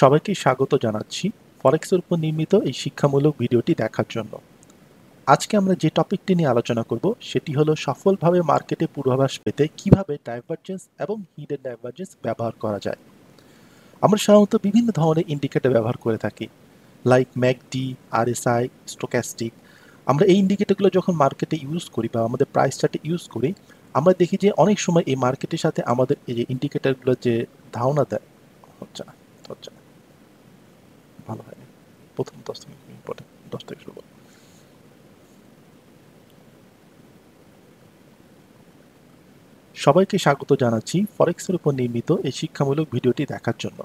সবাইকে স্বাগত জানাচ্ছি ফরেক্সের উপর নির্মিত এই শিক্ষামূলক ভিডিওটি দেখার জন্য। আজকে আমরা যে টপিকটি নিয়ে আলোচনা করব, সেটি হলো সফলভাবে মার্কেটে পূর্বাভাস পেতে কীভাবে ডাইভারজেন্স এবং হিডেন ডাইভারজেন্স ব্যবহার করা যায়। আমরা সাধারণত বিভিন্ন ধরনের ইন্ডিকেটর ব্যবহার করে থাকি লাইক ম্যাকডি আরএসআই স্টোক্যাস্টিক আমরা এই ইন্ডিকেটরগুলো যখন মার্কেটে ইউজ করি বা আমাদের প্রাইস চার্টে ইউজ করি, আমরা দেখি যে অনেক সময় এই মার্কেটের সাথে আমাদের এই যে ইন্ডিকেটরগুলো যে ধারণা দেয় হচ্ছে হচ্ছে ভালো হয়নি। প্রথম দশ থেকে ইম্পর্টেন্ট দশ থেকে শুরু। সবাইকে স্বাগত জানাচ্ছি ফরেক্সের উপর নির্মিত এই শিক্ষামূলক ভিডিওটি দেখার জন্য।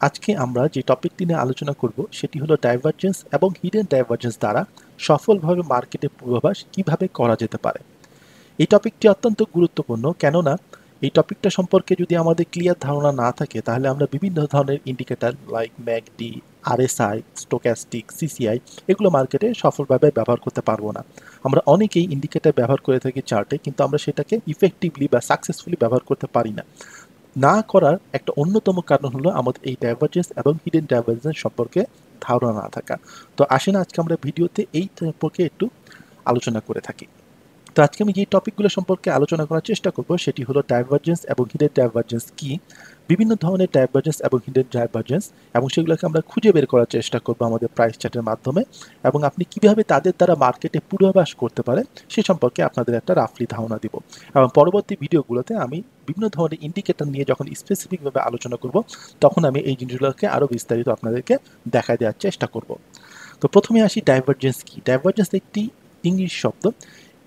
আজকে আমরা যে টপিকটি নিয়ে আলোচনা করব, সেটি হলো ডাইভার্জেন্স এবং হিডেন ডাইভারজেন্স দ্বারা সফলভাবে মার্কেটে পূর্বাভাস কীভাবে করা যেতে পারে। এই টপিকটি অত্যন্ত গুরুত্বপূর্ণ, কেননা এই টপিকটা সম্পর্কে যদি আমাদের ক্লিয়ার ধারণা না থাকে, তাহলে আমরা বিভিন্ন ধরনের indicator like MACD RSI stochastic CCI এগুলো মার্কেটে সফলভাবে ব্যবহার করতে পারব না। আমরা অনেকেই ইন্ডিকেটর ব্যবহার করে থাকি চার্টে কিন্তু আমরা সেটাকে ইফেক্টিভলি বা সাকসেসফুলি ব্যবহার করতে পারি না। না করার একটা অন্যতম কারণ হলো আমাদের এই ডাইভারজেন্স এবং হিডেন ডাইভারজেন্স সম্পর্কে ধারণা না থাকা। তো আসেন আজকে আমরা ভিডিওতে এই সম্পর্কে একটু আলোচনা করে থাকি। তো আজকে আমি যে টপিকগুলো সম্পর্কে আলোচনা করার চেষ্টা করব, সেটি হলো ডাইভারজেন্স এবং হিডেন ডাইভারজেন্স কি, বিভিন্ন ধরনের ডাইভারজেন্স এবং হিডেন ডাইভারজেন্স এবং সেগুলোকে আমরা খুঁজে বের করার চেষ্টা করব আমাদের প্রাইস চার্টের মাধ্যমে, এবং আপনি কীভাবে তাদের দ্বারা মার্কেটে পূর্বাভাস করতে পারেন, সে সম্পর্কে আপনাদের একটা রাফলি ধারণা দিব। এবং পরবর্তী ভিডিওগুলোতে আমি বিভিন্ন ধরনের ইন্ডিকেটর নিয়ে যখন স্পেসিফিকভাবে আলোচনা করব, তখন আমি এই জিনিসগুলোকে আরও বিস্তারিত আপনাদেরকে দেখা দেওয়ার চেষ্টা করব। তো প্রথমে আসি ডাইভারজেন্স কি। ডাইভারজেন্স একটি ইংলিশ শব্দ।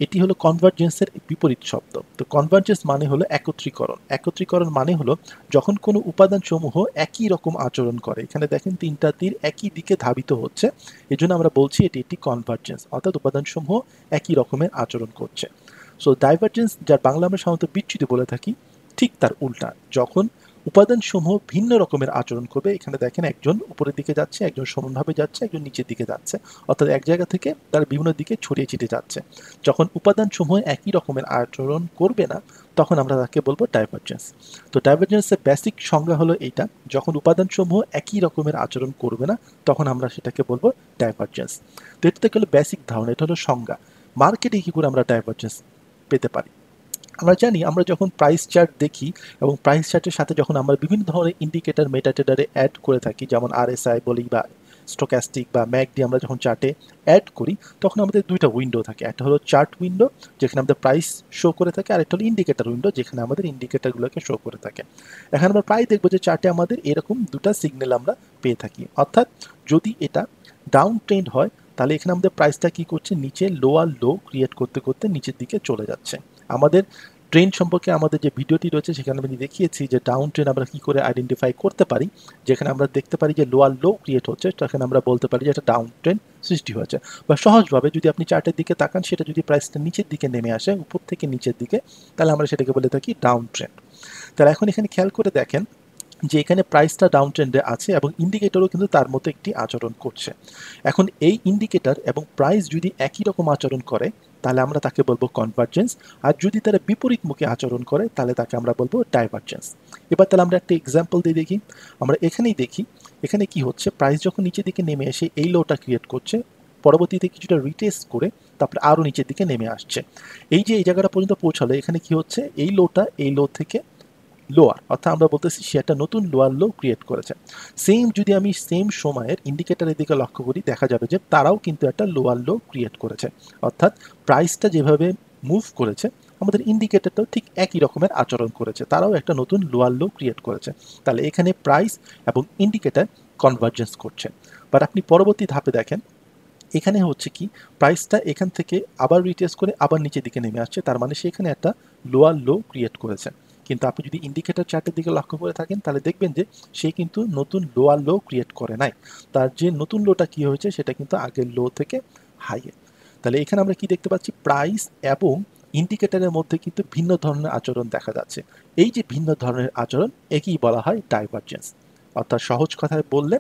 এটি হলো কনভার্জেন্সের বিপরীত শব্দ। তো কনভার্জেন্স মানে হলো একত্রীকরণ। একত্রীকরণ মানে হলো যখন কোনো উপাদান সমূহ একই রকম আচরণ করে। এখানে দেখেন তিনটা তীর একই দিকে ধাবিত হচ্ছে। এই জন্য আমরা বলছি এটি একটি কনভার্জেন্স অর্থাৎ উপাদান সমূহ একই রকমের আচরণ করছে। সো ডাইভার্জেন্স যার বাংলা আমরা সাধারণত বিচ্যুতি বলে থাকি, ঠিক তার উল্টা। যখন উপাদান সমূহ ভিন্ন রকমের আচরণ করবে। এখানে দেখেন একজন উপরের দিকে যাচ্ছে, একজন সমানভাবে যাচ্ছে, একজন নিচের দিকে যাচ্ছে। অর্থাৎ এক জায়গা থেকে তার বিভিন্ন দিকে ছড়িয়ে ছিটে যাচ্ছে। যখন উপাদান সমূহ একই রকমের আচরণ করবে না, তখন আমরা তাকে বলব ডাইভারজেন্স তো ডাইভারজেন্সের বেসিক সংজ্ঞা হলো এইটা, যখন উপাদান সমূহ একই রকমের আচরণ করবে না, তখন আমরা সেটাকে বলব ডাইভারজেন্স তো এটা থেকে হলো বেসিক ধারণা, এটা হলো সংজ্ঞা। মার্কেটে কি করে আমরা ডাইভারজেন্স পেতে পারি? আমরা জানি, আমরা যখন প্রাইস চার্ট দেখি এবং প্রাইস চার্টের সাথে যখন আমরা বিভিন্ন ধরনের ইন্ডিকেটর মেটাটেডারে অ্যাড করে থাকি, যেমন আরএসআই বলি বা স্টোক্যাস্টিক বা ম্যাকডি আমরা যখন চার্টে অ্যাড করি, তখন আমাদের দুইটা উইন্ডো থাকে। একটা হলো চার্ট উইন্ডো যেখানে আমাদের প্রাইস শো করে থাকে আর একটা হলো ইন্ডিকেটর উইন্ডো যেখানে আমাদের ইন্ডিকেটারগুলোকে শো করে থাকে। এখন আমরা প্রায় দেখব যে চার্টে আমাদের এরকম দুটা সিগন্যাল আমরা পেয়ে থাকি। অর্থাৎ যদি এটা ডাউন ট্রেন্ড হয়, তাহলে এখানে আমাদের প্রাইসটা কী করছে? নিচে লোয়ার লো ক্রিয়েট করতে করতে নিচের দিকে চলে যাচ্ছে। আমাদের ট্রেন সম্পর্কে আমাদের যে ভিডিওটি রয়েছে, সেখানে আমি দেখিয়েছি যে ডাউন ট্রেন আমরা কী করে আইডেন্টিফাই করতে পারি, যেখানে আমরা দেখতে পারি যে লোয়ার লো ক্রিয়েট হচ্ছে সেখানে আমরা বলতে পারি যে একটা ডাউন ট্রেন সৃষ্টি হয়েছে। বা সহজভাবে যদি আপনি চার্টের দিকে তাকান, সেটা যদি প্রাইসটা নিচের দিকে নেমে আসে, উপর থেকে নিচের দিকে, তাহলে আমরা সেটাকে বলে থাকি ডাউন ট্রেন তাহলে এখন এখানে খেয়াল করে দেখেন যে এখানে প্রাইসটা ডাউন ট্রেন্ডে আছে এবং ইন্ডিকেটরও কিন্তু তার মতো একটি আচরণ করছে। এখন এই ইন্ডিকেটর এবং প্রাইস যদি একই রকম আচরণ করে, তাহলে আমরা তাকে বলব কনভার্জেন্স আর যদি তারা বিপরীত মুখে আচরণ করে, তাহলে তাকে আমরা বলব ডাইভার্জেন্স এবার তাহলে আমরা একটা এক্সাম্পল দিয়ে দেখি। আমরা এখানেই দেখি, এখানে কি হচ্ছে? প্রাইস যখন নিচের দিকে নেমে এসে এই লোটা ক্রিয়েট করছে, পরবর্তীতে কিছুটা রিটেস্ট করে তারপরে আরও নিচের দিকে নেমে আসছে। এই যে এই জায়গাটা পর্যন্ত পৌঁছালো, এখানে কি হচ্ছে? এই লোটা এই লো থেকে লোয়ার অর্থাৎ আমরা বলতেছি সে একটা নতুন লোয়ার লো ক্রিয়েট করেছে। সেম যদি আমি সেম সময়ের ইন্ডিকেটারের দিকে লক্ষ্য করি, দেখা যাবে যে তারাও কিন্তু একটা লোয়ার লো ক্রিয়েট করেছে। অর্থাৎ প্রাইসটা যেভাবে মুভ করেছে, আমাদের ইন্ডিকেটারটাও ঠিক একই রকমের আচরণ করেছে। তারাও একটা নতুন লোয়ার লো ক্রিয়েট করেছে। তাহলে এখানে প্রাইস এবং ইন্ডিকেটার কনভার্জেন্স করছে। বাট আপনি পরবর্তী ধাপে দেখেন, এখানে হচ্ছে কি প্রাইসটা এখান থেকে আবার রিটেস্ট করে আবার নিচের দিকে নেমে আসছে। তার মানে সেখানে একটা লোয়ার লো ক্রিয়েট করেছে। কিন্তু আপনি যদি ইন্ডিকেটর চার্টের দিকে লক্ষ্য করে থাকেন, তাহলে দেখবেন যে সে কিন্তু নতুন লোয়ার লো ক্রিয়েট করে নাই। তার যে নতুন লোটা কি হয়েছে, সেটা কিন্তু আগের লো থেকে হাইয়ে তাহলে এখানে আমরা কি দেখতে পাচ্ছি? প্রাইস এবং ইন্ডিকেটরের মধ্যে কিন্তু ভিন্ন ধরনের আচরণ দেখা যাচ্ছে। এই যে ভিন্ন ধরনের আচরণ, একই বলা হয় ডাইভার্জেন্স অর্থাৎ সহজ কথায় বললে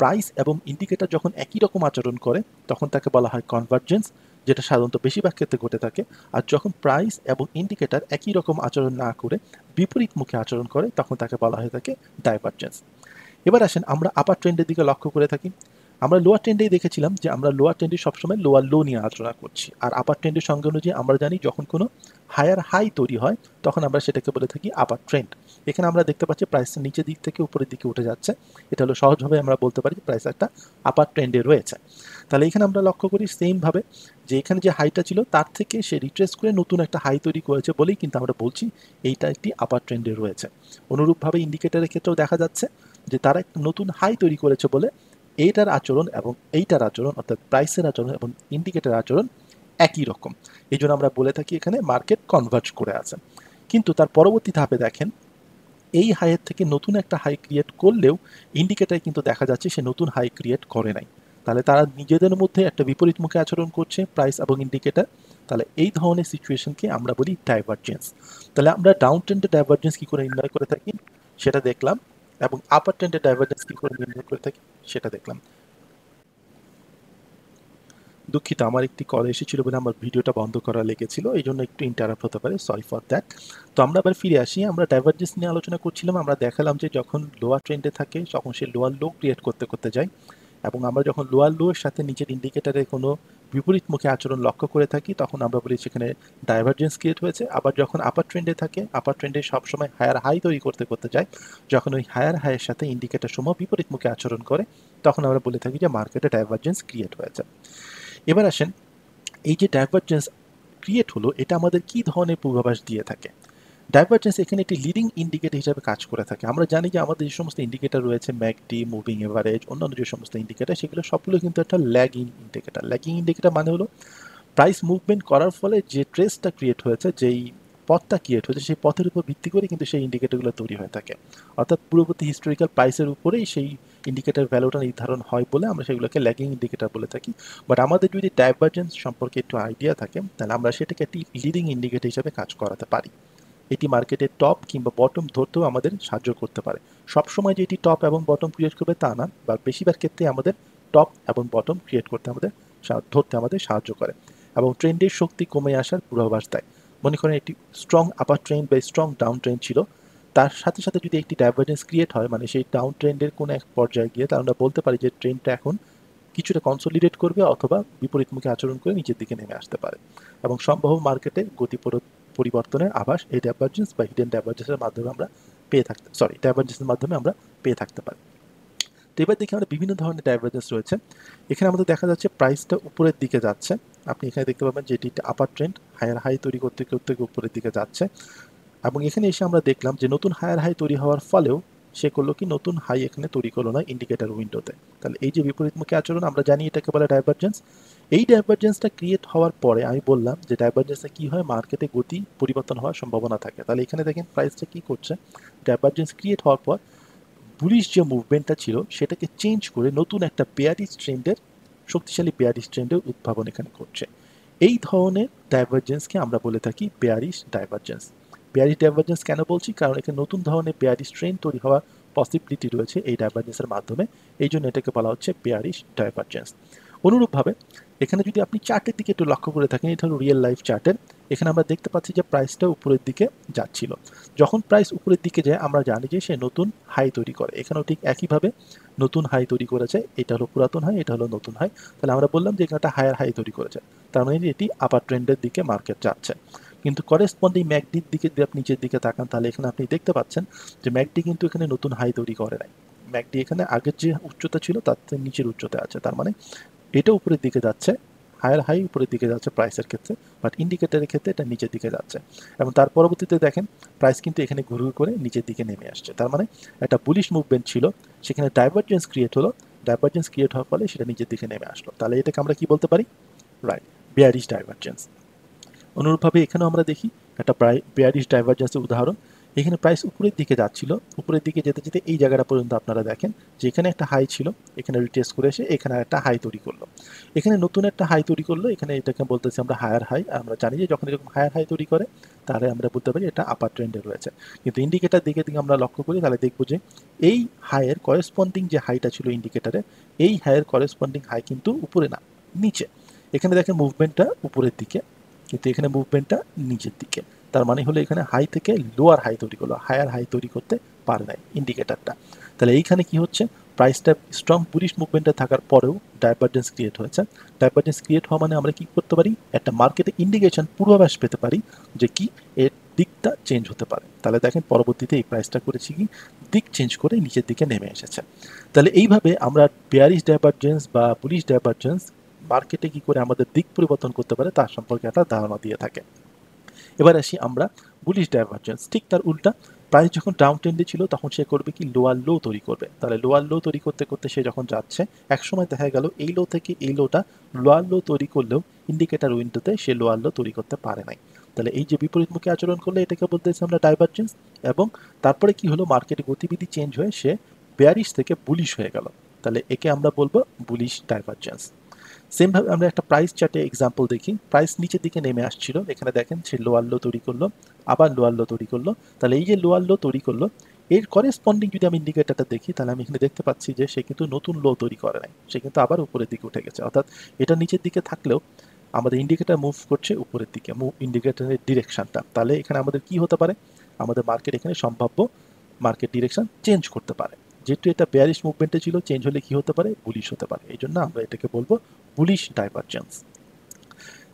প্রাইস এবং ইন্ডিকেটর যখন একই রকম আচরণ করে, তখন তাকে বলা হয় কনভার্জেন্স যেটা সাধারণত বেশিরভাগ ক্ষেত্রে ঘটে থাকে, আর যখন প্রাইস এবং ইন্ডিকেটার একই রকম আচরণ না করে বিপরীত মুখে আচরণ করে, তখন তাকে বলা হয়ে থাকে ডাইভার্জেন্স এবার আসেন আমরা আপার ট্রেন্ডের দিকে লক্ষ্য করে থাকি। আমরা লোয়ার ট্রেন্ডেই দেখেছিলাম যে আমরা লোয়ার ট্রেন্ডে সবসময় লোয়ার লো নিয়ে আলোচনা করছি। আর আপার ট্রেন্ডের সঙ্গে অনুযায়ী আমরা জানি যখন কোনো হায়ার হাই তৈরি হয়, তখন আমরা সেটাকে বলে থাকি আপার ট্রেন্ড এখানে আমরা দেখতে পাচ্ছি প্রাইস নিচের দিক থেকে উপরের দিকে উঠে যাচ্ছে। এটা হলো সহজভাবে আমরা বলতে পারি প্রাইস একটা আপার ট্রেন্ডে রয়েছে। তাহলে এখানে আমরা লক্ষ্য করি সেমভাবে যে এখানে যে হাইটা ছিল, তার থেকে সে রিট্রেস করে নতুন একটা হাই তৈরি করেছে বলেই কিন্তু আমরা বলছি এইটা একটি আপার ট্রেন্ডে রয়েছে। অনুরূপভাবে ইন্ডিকেটারের ক্ষেত্রেও দেখা যাচ্ছে যে তারা একটা নতুন হাই তৈরি করেছে বলে এইটার আচরণ এবং এইটার আচরণ অর্থাৎ প্রাইসের আচরণ এবং ইন্ডিকেটার আচরণ একই রকম। এই জন্য আমরা বলে থাকি এখানে মার্কেট কনভার্জ করে আছে। কিন্তু তার পরবর্তী ধাপে দেখেন, এই হাইয়ের থেকে নতুন একটা হাই ক্রিয়েট করলেও ইন্ডিকেটারে কিন্তু দেখা যাচ্ছে সে নতুন হাই ক্রিয়েট করে নাই। তাহলে তারা নিজেদের মধ্যে একটা বিপরীতমুখী আচরণ করছে প্রাইস এবং ইন্ডিকেটার তাহলে এই ধরনের সিচুয়েশনকে আমরা বলি ডাইভার্জেন্স তাহলে আমরা ডাউন ট্রেন্ডের ডাইভার্জেন্স কী করে নির্ণয় করে থাকি? সেটা দেখলাম এবং আপার ট্রেন্ডের ডাইভার্জেন্স কী করে নির্ণয় করে থাকি? সেটা দেখলাম। দুঃখিত, আমার একটি কল এসেছিল বলে আমার ভিডিওটা বন্ধ করা লেগেছিল এই জন্য একটু ইন্টারাপ্ট হতে পারে সরি ফর দ্যাট তো আমরা আবার ফিরে আসি, আমরা ডাইভার্জেন্স নিয়ে আলোচনা করছিলাম, আমরা দেখালাম যে যখন লোয়ার ট্রেন্ডে থাকে, তখন সে লোয়ার লো ক্রিয়েট করতে করতে যায়। এবং আমরা যখন লোয়ার লো এর সাথে নিচের ইন্ডিকেটারে কোনো বিপরীতমুখী আচরণ লক্ষ্য করে থাকি, তখন আমরা বলি সেখানে ডাইভার্জেন্স ক্রিয়েট হয়েছে। আবার যখন আপার ট্রেন্ডে থাকে আপার ট্রেন্ডে সবসময় হায়ার হাই তৈরি করতে করতে যায়। যখন ওই হায়ার হাইয়ের সাথে ইন্ডিকেটার সময় বিপরীতমুখী আচরণ করে, তখন আমরা বলে থাকি যে মার্কেটে ডাইভার্জেন্স ক্রিয়েট হয়েছে। এবার আসেন, এই যে ডাইভার্জেন্স ক্রিয়েট হলো, এটা আমাদের কি ধরনের পূর্বাভাস দিয়ে থাকে? ডাইভার্জেন্স এখানে একটি লিডিং ইন্ডিকেটর হিসাবে কাজ করে থাকে। আমরা জানি যে আমাদের যে সমস্ত ইন্ডিকেটর রয়েছে, ম্যাকডি, মুভিং এভারেজ, অন্যান্য যে সমস্ত ইন্ডিকেটর সেগুলো সবগুলো কিন্তু একটা ল্যাগিং ইন্ডিকেটর ল্যাগিং ইন্ডিকেটর মানে হলো প্রাইস মুভমেন্ট করার ফলে যে ট্রেসটা ক্রিয়েট হয়েছে, যেই পথটা ক্রিয়েট হয়েছে, সেই পথের উপর ভিত্তি করে কিন্তু সেই ইন্ডিকেটরগুলো তৈরি হয়ে থাকে। অর্থাৎ পূর্ববর্তী হিস্টোরিক্যাল প্রাইসের উপরেই সেই ইন্ডিকেটর ভ্যালুটা নির্ধারণ হয় বলে আমরা সেগুলোকে ল্যাগিং ইন্ডিকেটর বলে থাকি। বাট আমাদের যদি ডাইভার্জেন্স সম্পর্কে একটু আইডিয়া থাকে, তাহলে আমরা সেটাকে একটি লিডিং ইন্ডিকেটর হিসাবে কাজ করাতে পারি। এটি মার্কেটের টপ কিংবা বটম ধরতেও আমাদের সাহায্য করতে পারে। সবসময় যে এটি টপ এবং বটম ক্রিয়েট করবে তা না, বা বেশিরভাগ ক্ষেত্রে আমাদের টপ এবং বটম ক্রিয়েট করতে আমাদের ধরতে আমাদের সাহায্য করে এবং ট্রেন্ডের শক্তি কমে আসার পূর্বাভাস দেয়। মনে করেন একটি স্ট্রং আপার ট্রেন্ড বা স্ট্রং ডাউন ট্রেন্ড ছিল, তার সাথে সাথে যদি একটি ডাইভার্জেন্স ক্রিয়েট হয় মানে সেই ডাউন ট্রেন্ডের কোনো এক পর্যায়ে গিয়ে, তাহলে আমরা বলতে পারি যে ট্রেন্ডটা এখন কিছুটা কনসোলিডেট করবে অথবা বিপরীতমুখী আচরণ করে নিচের দিকে নেমে আসতে পারে এবং সম্ভব মার্কেটে গতি পরিবর্তনের আভাস এই ডাইভার্জেন্স বা হিডেন ডাইভার্জেন্সের মাধ্যমে আমরা পেয়ে থাকতে সরি ডাইভার্জেন্সের মাধ্যমে আমরা পেয়ে থাকতে পারি। তো এবার দেখি আমরা বিভিন্ন ধরনের ডাইভার্জেন্স রয়েছে। এখানে আমাদের দেখা যাচ্ছে প্রাইসটা উপরের দিকে যাচ্ছে। আপনি এখানে দেখতে পাবেন যে এটি আপার ট্রেন্ড হায়ার হাই তৈরি করতে করতে উপরের দিকে যাচ্ছে। এবং এখানে এসে আমরা দেখলাম যে নতুন হায়ার হাই তৈরি হওয়ার ফলেও সে করল কি নতুন হাই এখানে তৈরি করল না ইন্ডিকেটার উইন্ডোতে তাহলে এই যে বিপরীতমুখী আচরণ, আমরা জানি এটাকে বলে ডাইভার্জেন্স এই ডাইভার্জেন্সটা ক্রিয়েট হওয়ার পরে আমি বললাম যে ডাইভার্জেন্সটা কি হয়? মার্কেটে গতি পরিবর্তন হওয়ার সম্ভাবনা থাকে। তাহলে এখানে দেখেন প্রাইসটা কি করছে? ডাইভার্জেন্স ক্রিয়েট হওয়ার পর বুলিশ যে মুভমেন্টটা ছিল, সেটাকে চেঞ্জ করে নতুন একটা পেয়ারিস ট্রেন্ডের শক্তিশালী পেয়ারিস ট্রেন্ডের উদ্ভাবন এখানে করছে। এই ধরনের ডাইভার্জেন্সকে আমরা বলে থাকি পেয়ারিস ডাইভার্জেন্স পেয়ারিস ডাইভার্জেন্স কেন বলছি? কারণ এখানে নতুন ধরনের পেয়ারিস ট্রেন তৈরি হওয়ার পসিবিলিটি রয়েছে এই ডাইভার্জেন্সের মাধ্যমে। এই জন্য এটাকে বলা হচ্ছে পেয়ারিস ডাইভার্জেন্স অনুরূপভাবে এখানে যদি আপনি চার্টের দিকে একটু লক্ষ্য করে থাকেন এটা হলো রিয়েল লাইফ চার্টের, এখানে আমরা দেখতে পাচ্ছি যে প্রাইসটা উপরের দিকে যাচ্ছিল। যখন প্রাইস উপরের দিকে যায়, আমরা জানি যে সে নতুন হাই তৈরি করে। এখানেও ঠিক একইভাবে নতুন হাই তৈরি করেছে। এটা হলো পুরাতন হাই এটা হলো নতুন হাই তাহলে আমরা বললাম যে এখানে একটা হায়ার হাই তৈরি করেছে। তার মানে এটি আপার ট্রেন্ডের দিকে মার্কেট যাচ্ছে। কিন্তু করেসপন্ডিং ম্যাকডির দিকে যদি আপনি নিচের দিকে তাকান, তাহলে এখানে আপনি দেখতে পাচ্ছেন যে ম্যাকডি কিন্তু এখানে নতুন হাই তৈরি করে নাই। ম্যাকডি এখানে আগের যে উচ্চতা ছিল, তার নিচের উচ্চতা আছে। তার মানে এটা উপরের দিকে যাচ্ছে হায়ার হাই উপরের দিকে যাচ্ছে প্রাইসের ক্ষেত্রে বাট ইন্ডিকেটারের ক্ষেত্রে এটা নিচের দিকে যাচ্ছে। এবং তার পরবর্তীতে দেখেন প্রাইস কিন্তু এখানে ঘুরে করে নিচের দিকে নেমে আসছে। তার মানে একটা বুলিশ মুভমেন্ট ছিল, সেখানে ডাইভার্জেন্স ক্রিয়েট হলো ডাইভার্জেন্স ক্রিয়েট হওয়ার ফলে সেটা নিচের দিকে নেমে আসলো। তাহলে এটাকে আমরা কি বলতে পারি? রাইট বেয়ারিশ ডাইভার্জেন্স অনুরূপভাবে এখানেও আমরা দেখি, একটা বেয়ারিশ ডাইভার্জেন্সের উদাহরণ এখানে প্রাইস উপরের দিকে যাচ্ছিল। উপরের দিকে যেতে যেতে এই জায়গাটা পর্যন্ত আপনারা দেখেন যে এখানে একটা হাই ছিল, এখানে রিটেস্ট করে এসে এখানে একটা হাই তৈরি করল। এখানে নতুন একটা হাই তৈরি করল, এখানে এটাকে বলতেছি আমরা হায়ার হাই আমরা জানি যে যখন এরকম হায়ার হাই তৈরি করে, তাহলে আমরা বলতে পারি এটা আপার ট্রেন্ডে রয়েছে। কিন্তু ইন্ডিকেটার দিকে দিকে আমরা লক্ষ্য করি, তাহলে দেখব যে এই হাইয়ের করেসপন্ডিং যে হাইটা ছিল ইন্ডিকেটারে এই হাইয়ের করেসপন্ডিং হাই কিন্তু উপরে না, নিচে। এখানে দেখেন মুভমেন্টটা উপরের দিকে, কিন্তু এখানে মুভমেন্টটা নিচের দিকে। তার মানে হলো এখানে হাই থেকে লোয়ার হাই তৈরি করল হায়ার হাই তৈরি করতে পারে নাই ইন্ডিকেটারটা তাহলে এইখানে কি হচ্ছে? প্রাইসটা স্ট্রং বুলিশ মুভমেন্টে থাকার পরেও ডাইভারজেন্স ক্রিয়েট হয়েছে। ডাইভারজেন্স ক্রিয়েট হওয়া মানে আমরা কি করতে পারি? একটা মার্কেটে ইন্ডিকেশন পূর্বাভাস পেতে পারি যে কি এর দিকটা চেঞ্জ হতে পারে। তাহলে দেখেন পরবর্তীতে এই প্রাইসটা করেছি কি? দিক চেঞ্জ করে নিচের দিকে নেমে এসেছে। তাহলে এইভাবে আমরা বেয়ারিশ ডাইভারজেন্স বা পুলিশ ডাইভারজেন্স মার্কেটে কি করে আমাদের দিক পরিবর্তন করতে পারে তার সম্পর্কে একটা ধারণা দিয়ে থাকে। এবার আসি আমরা বুলিশ ডাইভারজেন্স ঠিক তার উল্টা প্রাইস যখন ডাউন ট্রেন্ডে ছিল, তখন সে করবে কি? লোয়ার লো তৈরি করবে। তাহলে লোয়ার লো তৈরি করতে করতে সে যখন যাচ্ছে, একসময় দেখা গেল এই লো থেকে এই লোটা লোয়ার লো তৈরি করলেও ইন্ডিকেটার উইন্ডোতে সে লোয়ার লো তৈরি করতে পারে নাই। তাহলে এই যে বিপরীতমুখী আচরণ করলে, এটাকে বলতেছি আমরা ডাইভারজেন্স এবং তারপরে কি হলো? মার্কেটে গতিবিধি চেঞ্জ হয়ে সে বেয়ারিশ থেকে বুলিশ হয়ে গেল। তাহলে একে আমরা বলব বুলিশ ডাইভারজেন্স সেমভাবে আমরা একটা প্রাইস চার্টে এক্সাম্পল দেখি। প্রাইস নিচের দিকে নেমে আসছিল। এখানে দেখেন সে লোয়ার লো তৈরি করল, আবার লোয়ার লো তৈরি করল। তাহলে এই যে লোয়ার লো তৈরি করল, এর করেসপন্ডিং যদি আমি ইন্ডিকেটারটা দেখি, তাহলে আমি এখানে দেখতে পাচ্ছি যে সে কিন্তু নতুন লো তৈরি করে নাই। সে কিন্তু আবার উপরের দিকে উঠে গেছে। অর্থাৎ এটা নিচের দিকে থাকলেও আমাদের ইন্ডিকেটার মুভ করছে উপরের দিকে মুভ ইন্ডিকেটারের ডিরেকশনটা তাহলে এখানে আমাদের কি হতে পারে? আমাদের মার্কেট এখানে সম্ভাব্য মার্কেট ডিরেকশন চেঞ্জ করতে পারে। যেহেতু এটা বেয়ারিশ মুভমেন্টে ছিল চেঞ্জ হলে কি হতে পারে? বুলিশ হতে পারে। এই জন্য আমরা এটাকে বলব বুলিশ ডাইভারজেন্স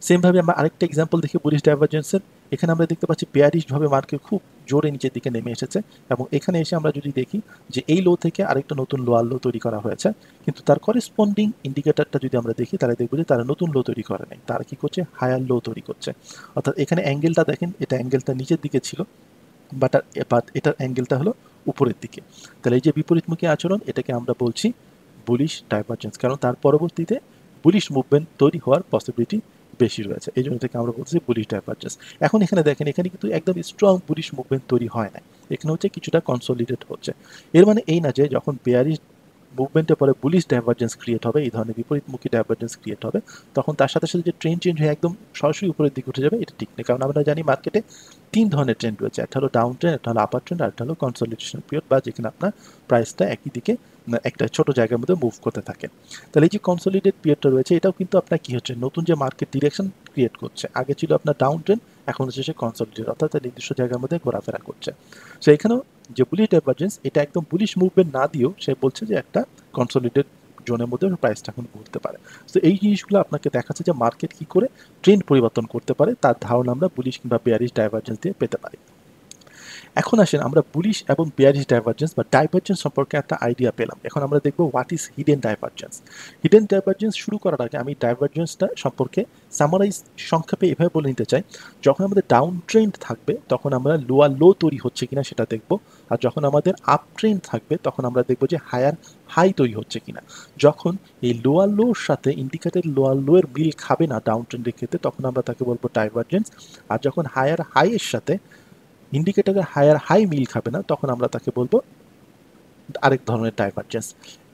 সেমভাবে আমরা আরেকটা এক্সাম্পল দেখি বুলিশ ডাইভারজেন্সের এখানে আমরা দেখতে পাচ্ছি বেয়ারিশভাবে মার্কেট খুব জোরে নিচের দিকে নেমে এসেছে এবং এখানে এসে আমরা যদি দেখি যে এই লো থেকে আরেকটা নতুন লোয়ার লো তৈরি করা হয়েছে, কিন্তু তার করেসপন্ডিং ইন্ডিকেটারটা যদি আমরা দেখি, তাহলে দেখব যে তারা নতুন লো তৈরি করে নাই। তারা কি করছে? হায়ার লো তৈরি করছে। অর্থাৎ এখানে অ্যাঙ্গেলটা দেখেন, এটা অ্যাঙ্গেলটা নিচের দিকে ছিল বাট বাট এটার অ্যাঙ্গেলটা হলো উপরের দিকে। তাহলে এই যে বিপরীতমুখী আচরণ, এটাকে আমরা বলছি বুলিশ ডাইভারজেন্স কারণ তার পরবর্তীতে বুলিশ মুভমেন্ট তৈরি হওয়ার পসিবিলিটি বেশি রয়েছে। এই জন্য থেকে আমরা বলছি বুলিশ ডাইভারজেন্স এখন এখানে দেখেন, এখানে কিন্তু একদম স্ট্রং বুলিশ মুভমেন্ট তৈরি হয় না এখানে হচ্ছে কিছুটা কনসোলিডেট হচ্ছে। এর মানে এই না যে যখন বেয়ারিশ মুভমেন্টের পরে বুলিশ ডাইভারজেন্স ক্রিয়েট হবে, এই ধরনের বিপরীতমুখী ডাইভারজেন্স ক্রিয়েট হবে, তখন তার সাথে সাথে যে ট্রেন চেঞ্জ হয়ে একদম সরাসরি উপরের দিকে উঠে যাবে, এটা ঠিক নেই। কারণ আমরা জানি মার্কেটে তিন ধরনের ট্রেন্ড রয়েছে, একটা হলো ডাউন ট্রেন্ড একটা হলো আপার ট্রেন্ড আর একটা হলো কনসলিডেশন পিরিয়ড বা যেখানে আপনার প্রাইসটা একই দিকে একটা ছোট জায়গার মধ্যে মুভ করতে থাকে। তাহলে এই যে কনসলিডেট পিরিয়ডটা রয়েছে, এটাও কিন্তু আপনার কি হচ্ছে, নতুন যে মার্কেট ডিরেকশন ক্রিয়েট করছে। আগে ছিল আপনার ডাউন ট্রেন্ড এখন হচ্ছে সে কনসলিডেট অর্থাৎ নির্দিষ্ট জায়গার মধ্যে ঘোরাফেরা করছে। সো এখানেও যে বুলিশ ডাইভারজেন্স এটা একদম বুলিশ মুভমেন্ট না দিয়েও সে বলছে যে একটা কনসলিডেট জোনের মধ্যে প্রাইসটা এখন ঘুরতে পারে। তো এই জিনিসগুলো আপনাকে দেখাচ্ছে যে মার্কেট কি করে ট্রেন্ড পরিবর্তন করতে পারে, তার ধারণা আমরা বুলিশ কিংবা বেয়ারিশ ডাইভারজেন্স দিয়ে পেতে পারি। এখন আসেন, আমরা বুলিশ এবং বিয়ারিশ ডাইভারজেন্স বা ডাইভারজেন্স সম্পর্কে একটা আইডিয়া পেলাম। এখন আমরা দেখব what is hidden divergence hidden divergence শুরু করার আগে আমি ডাইভারজেন্সটা সম্পর্কে সামারাইজ সংক্ষেপে এভাবে বলে নিতে চাই। যখন আমাদের ডাউন ট্রেন্ড থাকবে, তখন আমরা লোয়ার লো তৈরি হচ্ছে কিনা সেটা দেখব। আর যখন আমাদের আপ ট্রেন্ড থাকবে, তখন আমরা দেখব যে হায়ার হাই তৈরি হচ্ছে কিনা। যখন এই লোয়ার লোর সাথে ইন্ডিকেটেড লোয়ার লো এর মিল খাবে না ডাউন ট্রেন্ডের ক্ষেত্রে, তখন আমরা তাকে বলব ডাইভারজেন্স আর যখন হায়ার হাইয়ের সাথে ইন্ডিকেটরের হায়ার হাই মিল খাবে না, তখন আমরা তাকে বলব আরেক ধরনের ডাইভারজেন্স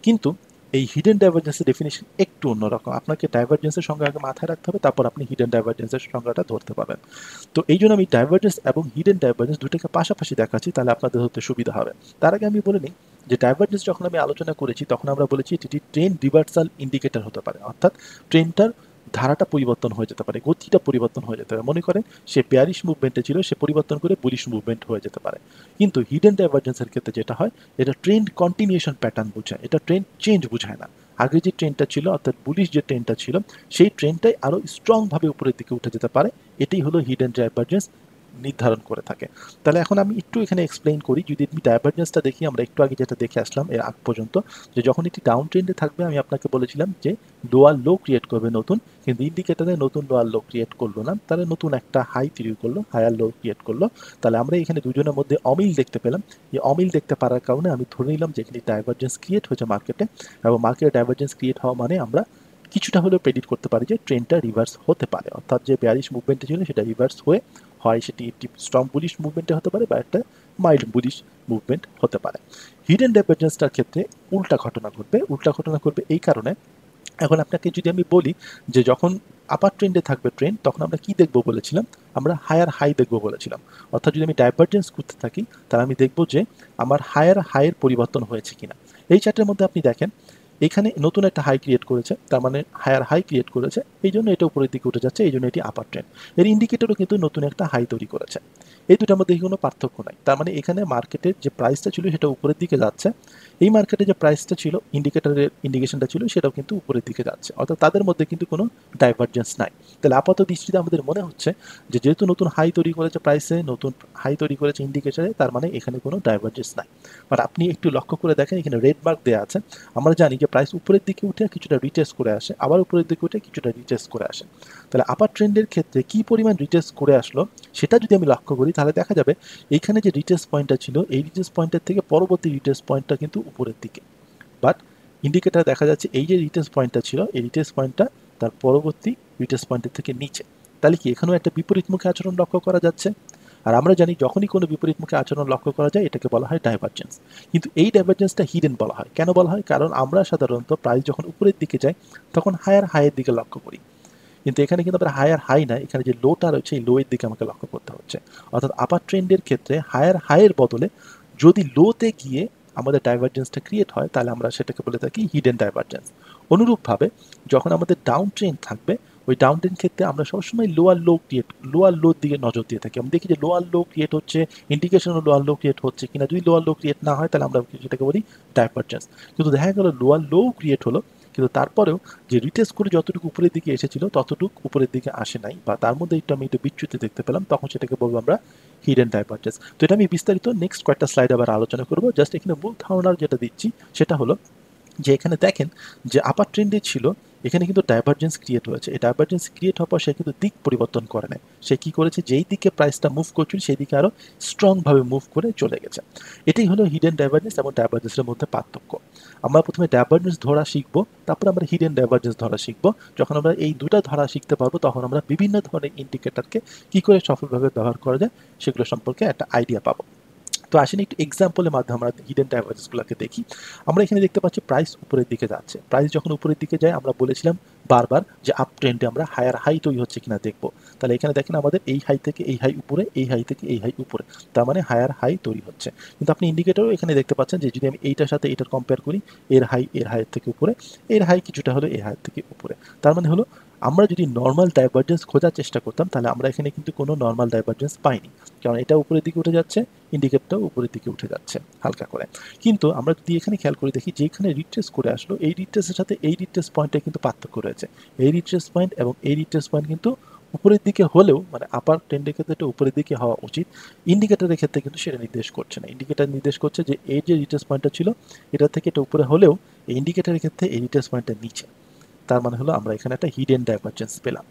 কিন্তু এই হিডেন ডাইভারজেন্সের ডেফিনেশন একটু অন্যরকম। আপনাকে ডাইভারজেন্সের সঙ্গে আগে মাথায় রাখতে হবে, তারপর আপনি হিডেন ডাইভারজেন্সের সংজ্ঞাটা ধরতে পারবেন। তো এই জন্য আমি ডাইভারজেন্স এবং হিডেন ডাইভারজেন্স দুটোকে পাশাপাশি দেখাচ্ছি, তাহলে আপনাদের ধরতে সুবিধা হবে। তার আগে আমি বলে নিই যে ডাইভারজেন্স যখন আমি আলোচনা করেছি, তখন আমরা বলেছি এটি ট্রেন রিভার্সাল ইন্ডিকেটর হতে পারে। অর্থাৎ ট্রেনটার ধারাটা পরিবর্তন হয়ে যেতে পারে, গতিটা পরিবর্তন হয়ে যেতে পারে। মনে করেন সে প্যারিশ মুভমেন্টে ছিল, সে পরিবর্তন করে বুলিশ মুভমেন্ট হয়ে যেতে পারে। কিন্তু হিডেন ডাইভারজেন্সের ক্ষেত্রে যেটা হয়, এটা ট্রেন্ড কন্টিনিউশন প্যাটার্ন বোঝায়, এটা ট্রেন্ড চেঞ্জ বোঝায় না। আগে যে ট্রেনটা ছিল, অর্থাৎ পুলিশ যে ট্রেনটা ছিল, সেই ট্রেনটাই আরও স্ট্রংভাবে উপরের দিকে উঠে যেতে পারে। এটাই হলো হিডেন ডাইভারজেন্স নির্ধারণ করে থাকে। তাহলে এখন আমি একটু এখানে এক্সপ্লেইন করি, যদি আমি ডাইভারজেন্সটা দেখি, আমরা একটু আগে যেটা দেখে আসলাম এর আগ পর্যন্ত, যে যখন এটি ডাউন ট্রেন্ডে থাকবে, আমি আপনাকে বলেছিলাম যে লোয়ার লো ক্রিয়েট করবে নতুন, কিন্তু ইন্ডিকেটারে নতুন লোয়ার লো ক্রিয়েট করল না, তাহলে নতুন একটা হাই তৈরি করল হায়ার লো ক্রিয়েট করল। তাহলে আমরা এখানে দুজনের মধ্যে অমিল দেখতে পেলাম। এই অমিল দেখতে পারার কারণে আমি ধরে নিলাম যে এখানে ডাইভারজেন্স ক্রিয়েট হয়েছে মার্কেটে এবং মার্কেটে ডাইভারজেন্স ক্রিয়েট হওয়া মানে আমরা কিছুটা হলেও প্রেডিক্ট করতে পারি যে ট্রেনটা রিভার্স হতে পারে। অর্থাৎ যে ব্যারিশ মুভমেন্টে ছিল, সেটা রিভার্স হয়ে হয় সেটি একটি স্ট্রং বুলিশ মুভমেন্টে হতে পারে বা একটা মাইল্ড বুলিশ মুভমেন্ট হতে পারে। হিডেন ডাইভারজেন্সটার ক্ষেত্রে উল্টা ঘটনা ঘটবে। উল্টা ঘটনা ঘটবে এই কারণে এখন আপনাকে যদি আমি বলি যে যখন আপার ট্রেন্ডে থাকবে ট্রেন তখন আমরা কি দেখব বলেছিলাম? আমরা হায়ার হাই দেখব বলেছিলাম। অর্থাৎ যদি আমি ডাইভারজেন্স করতে থাকি, তাহলে আমি দেখব যে আমার হায়ার হাইয়ের পরিবর্তন হয়েছে কিনা। এই চার্টের মধ্যে আপনি দেখেন এখানে নতুন একটা হাই ক্রিয়েট করেছে, তার মানে হায়ার হাই ক্রিয়েট করেছে, এই জন্য এটা উপরের দিকে উঠে যাচ্ছে, এই জন্য এটি আপার ট্রেন্ড এর ইন্ডিকেটরও কিন্তু নতুন একটা হাই তৈরি করেছে। এই দুটার মধ্যে কোনো পার্থক্য নাই, তার মানে এখানে মার্কেটের যে প্রাইসটা ছিল সেটা উপরের দিকে যাচ্ছে। এই মার্কেটে যে প্রাইসটা ছিল ইন্ডিকেটরের ইন্ডিকেশনটা ছিল, সেটাও কিন্তু উপরের দিকে যাচ্ছে। অর্থাৎ তাদের মধ্যে কিন্তু কোনো ডাইভার্জেন্স নাই। তাহলে আপাতত দৃষ্টিতে আমাদের মনে হচ্ছে যে যেহেতু নতুন হাই তৈরি করেছে প্রাইসে নতুন হাই তৈরি করেছে ইন্ডিকেটরে তার মানে এখানে কোনো ডাইভার্জেন্স নাই। বাট আপনি একটু লক্ষ্য করে দেখেন, এখানে রেড মার্ক দেওয়া আছে। আমরা জানি যে প্রাইস উপরের দিকে উঠে কিছুটা রিটেস্ট করে আসে, আবার উপরের দিকে উঠে কিছুটা রিটেস্ট করে আসে। তাহলে আপার ট্রেন্ডের ক্ষেত্রে কি পরিমাণ রিটেস্ট করে আসলো, সেটা যদি আমি লক্ষ্য করি, তাহলে দেখা যাবে এইখানে যে রিটেস্ট পয়েন্টটা ছিল, এই রিটেস্ট পয়েন্টের থেকে পরবর্তী রিটেস্ট পয়েন্টটা কিন্তু উপরের দিকে। বাট ইন্ডিকেটার দেখা যাচ্ছে এই যে রিটেস্ট পয়েন্টটা ছিল, এই রিটেস্ট পয়েন্টটা তার পরবর্তী রিটেস্ট পয়েন্টের থেকে নিচে। তাহলে কি এখানেও একটা বিপরীতমুখী আচরণ লক্ষ্য করা যাচ্ছে? আর আমরা জানি যখনই কোনো বিপরীতমুখী আচরণ লক্ষ্য করা যায়, এটাকে বলা হয় ডাইভার্জেন্স কিন্তু এই ডাইভার্জেন্সটা হিডেন বলা হয়। কেন বলা হয়? কারণ আমরা সাধারণত প্রাইস যখন উপরের দিকে যাই, তখন হায়ার হাইয়ের দিকে লক্ষ্য করি। কিন্তু এখানে কিন্তু আমরা হায়ার হাই না, এখানে যে লোটা রয়েছে, এই লোয়ের দিকে আমাকে লক্ষ্য করতে হচ্ছে। অর্থাৎ আপার ট্রেন্ডের ক্ষেত্রে হায়ার হাইয়ের বদলে যদি লোতে গিয়ে আমাদের ডাইভার্জেন্সটা ক্রিয়েট হয়, তাহলে আমরা সেটাকে বলে থাকি হিডেন ডাইভার্জেন্স অনুরূপভাবে যখন আমাদের ডাউন ট্রেন্ড থাকবে ওই ডাউন ট্রেন ক্ষেত্রে আমরা সবসময় লোয়ার লো ক্রিয়েট লোয়ার লোর দিকে নজর দিয়ে থাকি। আমরা দেখি যে লোয়ার লো ক্রিয়েট হচ্ছে ইন্ডিকেশন লোয়ার লো ক্রিয়েট হচ্ছে কিনা। যদি লোয়ার লো ক্রিয়েট না হয়, তাহলে আমরা সেটাকে বলি ডাইভার্জেন্স কিন্তু দেখা গেল লোয়ার লো ক্রিয়েট হলো, কিন্তু তারপরেও যে রিটেস্ট করে যতটুকু উপরের দিকে এসেছিল, ততটুকু উপরের দিকে আসে নাই বা তার মধ্যে একটু আমি একটু বিচ্যুতি দেখতে পেলাম, তখন সেটাকে বলব আমরা হিডেন ডাইভার্জেন্স তো এটা আমি বিস্তারিত নেক্সট কয়েকটা স্লাইড আবার আলোচনা করব। জাস্ট এখানে মূল ধারণার যেটা দিচ্ছি, সেটা হলো যে এখানে দেখেন যে আপার ট্রেন্ডে ছিল, এখানে কিন্তু ডাইভার্জেন্স ক্রিয়েট হয়েছে। এই ডাইভার্জেন্স ক্রিয়েট হওয়ার পর সে কিন্তু দিক পরিবর্তন করে নেয়। সে কি করেছে? যেই দিকে প্রাইসটা মুভ করছিল, সেই দিকে আরও স্ট্রংভাবে মুভ করে চলে গেছে। এটাই হলো হিডেন ডাইভার্জেন্স এবং ডাইভার্জেন্সের মধ্যে পার্থক্য। আমরা প্রথমে ডাইভার্জেন্স ধরা শিখব, তারপর আমরা হিডেন ডাইভার্জেন্স ধরা শিখব। যখন আমরা এই দুটা ধরা শিখতে পারব, তখন আমরা বিভিন্ন ধরনের ইন্ডিকেটারকে কি করে সফলভাবে ব্যবহার করা যায়, সেগুলো সম্পর্কে একটা আইডিয়া পাবো। তো আসেন একটু এক্সাম্পলের মাধ্যমে আমরা হিডেন ডাইভার্জেন্সগুলোকে দেখি। আমরা এখানে দেখতে পাচ্ছি প্রাইস উপরের দিকে যাচ্ছে। প্রাইস যখন উপরের দিকে যায়, আমরা বলেছিলাম বারবার যে আপ ট্রেন্ডে আমরা হায়ার হাই তৈরি হচ্ছে কিনা দেখব। তাহলে এখানে দেখেন আমাদের এই হাই থেকে এই হাই উপরে, এই হাই থেকে এই হাই উপরে। তার মানে হায়ার হাই তৈরি হচ্ছে। কিন্তু আপনি ইন্ডিকেটরও এখানে দেখতে পাচ্ছেন যে যদি আমি এইটার সাথে এইটার কম্পেয়ার করি, এর হাই এর হাইয়ের থেকে উপরে, এর হাই কিছুটা হলো এর হাইয়ের থেকে উপরে। তার মানে হলো আমরা যদি নর্মাল ডাইভার্জেন্স খোঁজার চেষ্টা করতাম, তাহলে আমরা এখানে কিন্তু কোনো নর্মাল ডাইভার্জেন্স পাইনি। কারণ এটা উপরের দিকে উঠে যাচ্ছে ইন্ডিকেটরটাও উপরের দিকে উঠে যাচ্ছে, হালকা করে। কিন্তু আমরা যদি এখানে খেয়াল করে দেখি, যেখানে রিট্রেস করে আসলো, এই রিট্রেসের সাথে এই রিট্রেস পয়েন্টে কিন্তু পার্থক্য রয়েছে। এই রিট্রেস পয়েন্ট এবং এই রিট্রেস পয়েন্ট কিন্তু উপরের দিকে হলেও মানে আপার ট্রেন্ডের ক্ষেত্রে এটা উপরের দিকে হওয়া উচিত। ইন্ডিকেটারের ক্ষেত্রে কিন্তু সেটা নির্দেশ করছে না। ইন্ডিকেটার নির্দেশ করছে যে, এই যে রিট্রেস পয়েন্টটা ছিল, এটা থেকে এটা উপরে হলেও ইন্ডিকেটারের ক্ষেত্রে এই রিট্রেস পয়েন্টটা নিচে। তার মানে হলো আমরা এখানে একটা হিডেন ডাইভার্জেন্স পেলাম।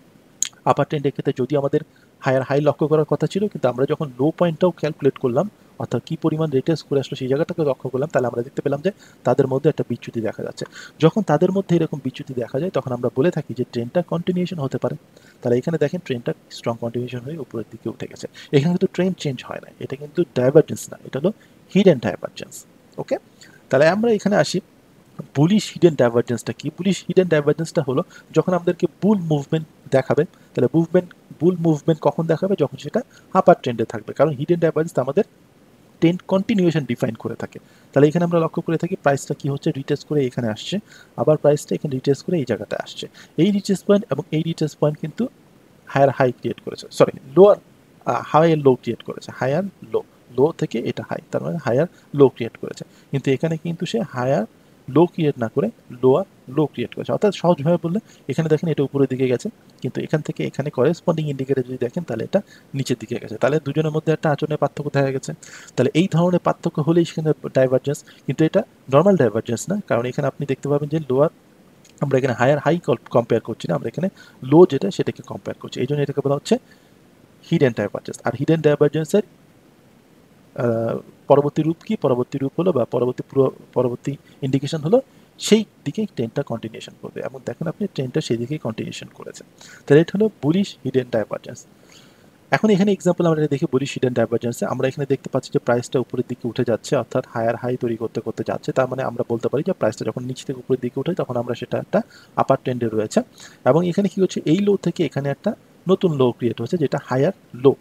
আপার ট্রেন্ডের ক্ষেত্রে যদি আমাদের হায়ার হাই লক্ষ্য করার কথা ছিল, কিন্তু আমরা যখন লো পয়েন্টটাও ক্যালকুলেট করলাম, অর্থাৎ কী পরিমাণ রেটেস করে আসলো সেই জায়গাটাকে লক্ষ্য করলাম, তাহলে আমরা দেখতে পেলাম যে তাদের মধ্যে একটা বিচ্যুতি দেখা যাচ্ছে। যখন তাদের মধ্যে এরকম বিচ্যুতি দেখা যায়, তখন আমরা বলে থাকি যে ট্রেনটা কন্টিনিউশন হতে পারে। তাহলে এখানে দেখেন ট্রেনটা স্ট্রং কন্টিনিউশন হয়ে উপরের দিকে উঠে গেছে। এখানে কিন্তু ট্রেন চেঞ্জ হয় না, এটা কিন্তু ডাইভার্জেন্স না, এটা হলো হিডেন ডাইভার্জেন্স ওকে তাহলে আমরা এখানে আসি। বুলিশ হিডেন ডাইভার্জেন্সটা কি? বুলিশ হিডেন ডাইভার্জেন্সটা হলো যখন আমাদেরকে বুল মুভমেন্ট দেখাবে, তাহলে মুভমেন্ট বুল মুভমেন্ট কখন দেখাবে? যখন সেটা আপার ট্রেন্ডে থাকবে। কারণ হিডেন ডাইভার্জেন্স আমাদের ট্রেন্ড কন্টিনিউশন ডিফাইন করে থাকে। তাহলে এখানে আমরা লক্ষ্য করে থাকি প্রাইসটা কি হচ্ছে? রিটেস্ট করে এখানে আসছে। আবার প্রাইসটা এখানে রিটেস্ট করে এই জায়গাতে আসছে। এই রিটেস্ট পয়েন্ট এবং এই রিটেস্ট পয়েন্ট কিন্তু হায়ার হাই ক্রিয়েট করেছে। Sorry lower higher low create করেছে। হায়ার লো লো থেকে এটা হাই তার মানে হায়ার লো ক্রিয়েট করেছে। কিন্তু এখানে কিন্তু সে হায়ার লো ক্রিয়েট না করে লোয়ার লো ক্রিয়েট করেছে। অর্থাৎ সহজভাবে বললে, এখানে দেখেন এটা উপরের দিকে গেছে, কিন্তু এখান থেকে এখানে করেসপন্ডিং ইন্ডিকেটার যদি দেখেন, তাহলে এটা নিচের দিকে গেছে। তাহলে দুজনের মধ্যে একটা আচরণের পার্থক্য দেখা গেছে। তাহলে এই ধরনের পার্থক্য হলেই সেখানে ডাইভার্জেন্স কিন্তু এটা নর্মাল ডাইভার্জেন্স না, কারণ এখানে আপনি দেখতে পাবেন যে লোয়ার আমরা এখানে হায়ার হাই কম্পেয়ার করছি না, আমরা এখানে লো যেটা, সেটাকে কম্পেয়ার করছি। এই জন্য এটাকে বলা হচ্ছে হিডেন ডাইভার্জেন্স আর হিডেন ডাইভার্জেন্সের পরবর্তী রূপ কি? পরবর্তী রূপ হলো বা পরবর্তী পুরো, পরবর্তী ইন্ডিকেশন হলো সেই দিকেই ট্রেনটা কন্টিনিউশন করবে। এবং দেখেন আপনি ট্রেনটা সেই দিকেই কন্টিনিউশন করেছে তাহলে এটা হলো বুলিশ হিডেন ডাইভার্জেন্স এখন এখানে এক্সাম্পল আমরা দেখি বুলিশ হিডেন ডাইভার্জেন্সে আমরা এখানে দেখতে পাচ্ছি যে প্রাইসটা উপরের দিকে উঠে যাচ্ছে, অর্থাৎ হায়ার হাই তৈরি করতে করতে যাচ্ছে। তার মানে আমরা বলতে পারি যে প্রাইসটা যখন নিচ থেকে উপরের দিকে উঠে, তখন আমরা সেটা একটা আপার ট্রেন্ডে রয়েছে। এবং এখানে কি হচ্ছে? এই লো থেকে এখানে একটা নতুন লো ক্রিয়েট হয়েছে, যেটা হায়ার লো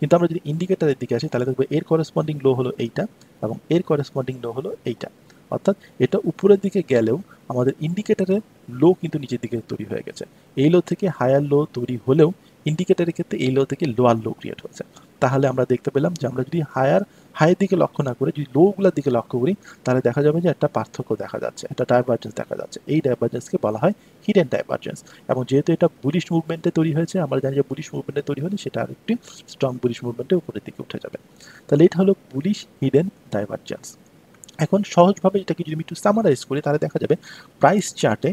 কিন্তু আমরা যদি ইন্ডিকেটারের দিকে আসি, তাহলে দেখব এর করেসপন্ডিং লো হলো এইটা এবং এর করেসপন্ডিং লো হলো এইটা। অর্থাৎ এটা উপরের দিকে গেলেও আমাদের ইন্ডিকেটারের লো কিন্তু নিচের দিকে তৈরি হয়ে গেছে। এই লো থেকে হায়ার লো তৈরি হলেও ইন্ডিকেটারের ক্ষেত্রে এই লো থেকে লোয়ার লো ক্রিয়েট হয়েছে। তাহলে আমরা দেখতে পেলাম যে আমরা যদি হায়ার হাইয়ের দিকে লক্ষ্য না করে, যদি লোগুলোর দিকে লক্ষ্য করি, তাহলে দেখা যাবে যে একটা পার্থক্য দেখা যাচ্ছে, একটা ডাইভার্জেন্স দেখা যাচ্ছে। এই ডাইভার্জেন্সকে বলা হয় হিডেন ডাইভার্জেন্স এবং যেহেতু এটা বুলিশ মুভমেন্টে তৈরি হয়েছে, আমরা জানি যে বুলিশ মুভমেন্টে তৈরি হলে সেটা আরেকটি স্ট্রং বুলিশ মুভমেন্টে উপরের দিকে উঠে যাবে। তাহলে এটা হলো বুলিশ হিডেন ডাইভার্জেন্স এখন সহজভাবে এটাকে যদি আমি একটু সামারাইজ করি, তাহলে দেখা যাবে প্রাইস চার্টে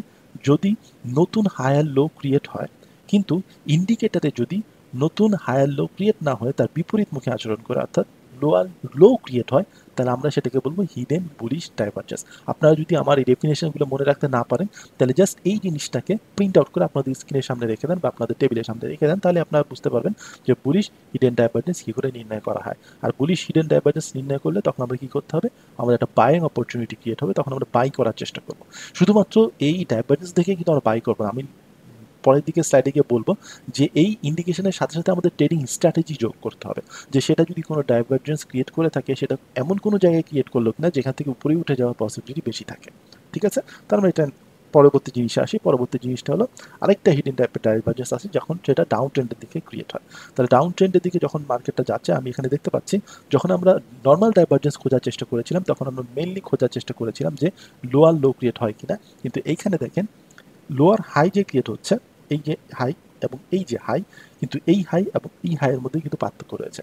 যদি নতুন হায়ার লো ক্রিয়েট হয়, কিন্তু ইন্ডিকেটারে যদি নতুন হায়ার লো ক্রিয়েট না হয়, তার বিপরীত মুখে আচরণ করে, অর্থাৎ লোয়ার লো ক্রিয়েট হয়, তাহলে আমরা সেটাকে বলব হিডেন বুলিশ ডাইভার্জেন্স আপনারা যদি আমার এই ডেফিনেশনগুলো মনে রাখতে না পারেন, তাহলে জাস্ট এই জিনিসটাকে প্রিন্ট আউট করে আপনাদের স্ক্রিনের সামনে রেখে দেন বা আপনাদের টেবিলের সামনে রেখে দেন, তাহলে আপনারা বুঝতে পারবেন যে বুলিশ হিডেন ডাইভার্জেন্স কী করে নির্ণয় করা হয়। আর বুলিশ হিডেন ডাইভার্জেন্স নির্ণয় করলে তখন আমরা কী করতে হবে? আমাদের একটা বাইং অপরচুনিটি ক্রিয়েট হবে, তখন আমরা বাই করার চেষ্টা করব। শুধুমাত্র এই ডাইভার্জেন্স দেখে কিন্তু আমরা বাই করব আমি পরের দিকে স্লাইডে গিয়ে বলব যে এই ইন্ডিকেশনের সাথে সাথে আমাদের ট্রেডিং স্ট্র্যাটেজি যোগ করতে হবে। যে সেটা যদি কোনো ডাইভার্জেন্স ক্রিয়েট করে থাকে, সেটা এমন কোনো জায়গায় ক্রিয়েট করল কিনা, যেখান থেকে উপরে উঠে যাওয়ার পসিবিলিটি বেশি থাকে। ঠিক আছে? তার মানে এটা পরবর্তী জিনিসে আসি। পরবর্তী জিনিসটা হলো আরেকটা হিডেন টাইপের ডাইভার্জেন্স আছে যখন সেটা ডাউন ট্রেন্ডের দিকে ক্রিয়েট হয়। তাহলে ডাউন ট্রেন্ডের দিকে যখন মার্কেটটা যাচ্ছে, আমি এখানে দেখতে পাচ্ছি, যখন আমরা নর্মাল ডাইভার্জেন্স খোঁজার চেষ্টা করেছিলাম, তখন আমরা মেনলি খোঁজার চেষ্টা করেছিলাম যে লোয়ার লো ক্রিয়েট হয় কিনা। কিন্তু এইখানে দেখেন লোয়ার হাই যে ক্রিয়েট হচ্ছে এই যে হাই এবং এই যে হাই, কিন্তু এই হাই এবং এই হাইয়ের মধ্যে কিন্তু পার্থক্য রয়েছে।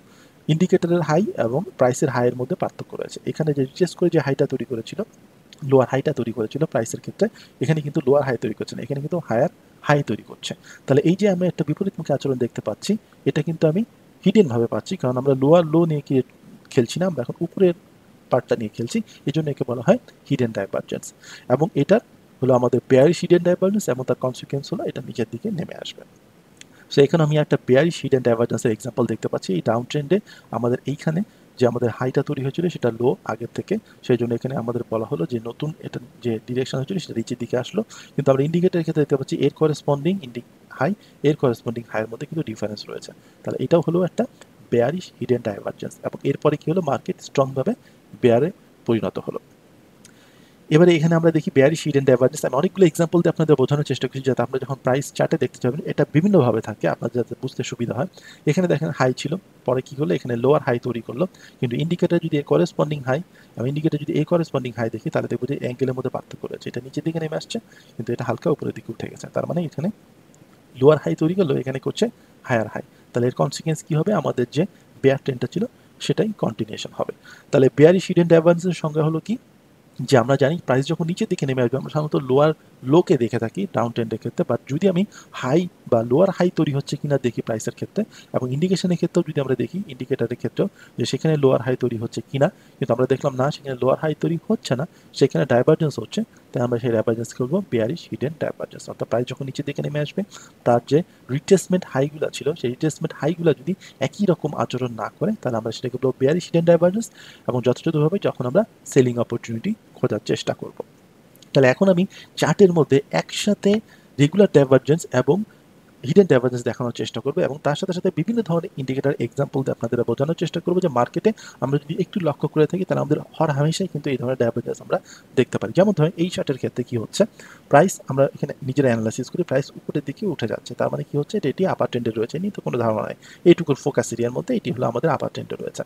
ইন্ডিকেটরের হাই এবং প্রাইসের হাইয়ের মধ্যে পার্থক্য রয়েছে। এখানে যে রিচেস করে যে হাইটা তৈরি করেছিল লোয়ার হাইটা তৈরি করেছিল প্রাইসের ক্ষেত্রে, এখানে কিন্তু লোয়ার হাই তৈরি করছে না, এখানে কিন্তু হায়ার হাই তৈরি করছে। তাহলে এই যে আমি একটা বিপরীতমুখী আচরণ দেখতে পাচ্ছি, এটা কিন্তু আমি হিডেন ভাবে পাচ্ছি, কারণ আমরা লোয়ার লো নিয়ে খেলছি না, আমরা এখন উপরের পার্টটা নিয়ে খেলছি এই জন্য একে বলা হয় হিডেন ডাইভার্জেন্স এবং এটার হলো আমাদের বেয়ারি হিডেন ডাইভার্জেন্স এবং তার কনসিকুয়েন্স হলো এটা নিচের দিকে নেমে আসবে। সো এখানে আমি একটা বেয়ারি হিডেন ডাইভার্জেন্সের এক্সাম্পল দেখতে পাচ্ছি, এই ডাউন ট্রেন্ডে আমাদের এইখানে যে আমাদের হাইটা তৈরি হয়েছিল সেটা লো আগের থেকে, সেই জন্য এখানে আমাদের বলা হলো যে নতুন এটা যে ডিরেকশন হয়েছিল সেটা নিচের দিকে আসলো। কিন্তু আমরা ইন্ডিকেটারের ক্ষেত্রে দেখতে পাচ্ছি এর করেসপন্ডিং ইন্ডি হাই এর করেসপন্ডিং হাইয়ের মধ্যে কিন্তু ডিফারেন্স রয়েছে। তাহলে এটাও হলো একটা বেয়ারিশ হিডেন ডাইভার্জেন্স এবং এরপরে কী হলো? মার্কেট স্ট্রংভাবে বেয়ারে পরিণত হলো। এবারে এখানে আমরা দেখি বেয়ারি শিড এন্ড ডাইভার্জেন্স আমি অনেকগুলো এক্সাম্পল দিয়ে আপনাদের বোঝানোর চেষ্টা করছি যাতে আপনারা যখন প্রাইস চার্টে দেখতে যাবেন, এটা বিভিন্নভাবে থাকে, আপনাদের যাতে বুঝতে সুবিধা হয়। এখানে দেখেন হাই ছিল, পরে কি হলো এখানে লোয়ার হাই তৈরি করল। কিন্তু ইন্ডিকেটার যদি এ করেসপন্ডিং হাই আমি ইন্ডিকেটার যদি এ করেসপন্ডিং হাই দেখি, তাহলে দেখব যে অ্যাঙ্গেলের মধ্যে পার্থক্য রয়েছে। এটা নিচের দিকে নেমে আসছে, কিন্তু এটা হালকা উপরের দিকে উঠে গেছে। তার মানে এখানে লোয়ার হাই তৈরি করল, এখানে করছে হায়ার হাই তাহলে এর কনসিকুয়েন্স কী হবে? আমাদের যে বেয়ার ট্রেনটা ছিল, সেটাই কন্টিনিউশন হবে। তাহলে বেয়ারি শিডেন ডাইভার্জেন্সের সংজ্ঞা হলো কি? যে আমরা জানি প্রাইস যখন নিচের দিকে নেমে আসবে, আমরা সাধারণত লোয়ার লোকে দেখে থাকি ডাউন ট্রেন্ডের ক্ষেত্রে বাট যদি আমি হাই বা লোয়ার হাই তৈরি হচ্ছে কিনা দেখি প্রাইসের ক্ষেত্রে, এবং ইন্ডিকেশনের ক্ষেত্রেও যদি আমরা দেখি ইন্ডিকেটারের ক্ষেত্রেও যে সেখানে লোয়ার হাই তৈরি হচ্ছে কিনা, কিন্তু আমরা দেখলাম না, সেখানে লোয়ার হাই তৈরি হচ্ছে না, সেখানে ডাইভার্জেন্স হচ্ছে তাই আমরা সেই ডাইভার্জেন্স করব বেয়ারিশ হিডেন ডাইভার্জেন্স অর্থাৎ প্রাইস যখন নিচের দিকে নেমে আসবে, তার যে রিটেসমেন্ট হাইগুলো ছিল, সেই রিটেসমেন্ট হাইগুলো যদি একই রকম আচরণ না করে, তাহলে আমরা সেটাকে বলব বিয়ারিশ হিডেন ডাইভার্জেন্স এবং যথাযথভাবে যখন আমরা সেলিং অপরচুনিটি খোঁজার চেষ্টা করব। তাহলে এখন আমি চার্টের মধ্যে একসাথে রেগুলার ডাইভার্জেন্স এবং হিডেন ডাইভার্জেন্স দেখানোর চেষ্টা করব এবং তার সাথে সাথে বিভিন্ন ধরনের ইন্ডিকেটার এক্সাম্পল দিয়ে আপনাদের বোঝানোর চেষ্টা করব যে মার্কেটে আমরা যদি একটু লক্ষ্য করে থাকি, তাহলে আমাদের হর হামেশাই কিন্তু এই ধরনের ডাইভার্জেন্স আমরা দেখতে পারি। যেমন ধরেন এই চার্টের ক্ষেত্রে কি হচ্ছে? প্রাইস আমরা এখানে নিজেরা অ্যানালাইসিস করি প্রাইস উপরের দিকে উঠে যাচ্ছে। তার মানে কি হচ্ছে? এটি আপার ট্রেন্ডে রয়েছে নিয়ে তো কোনো ধারণা নাই। এইটুকুর ফোকাস এরিয়ার মধ্যে এটি হলো আমাদের আপার ট্রেন্ডে রয়েছে।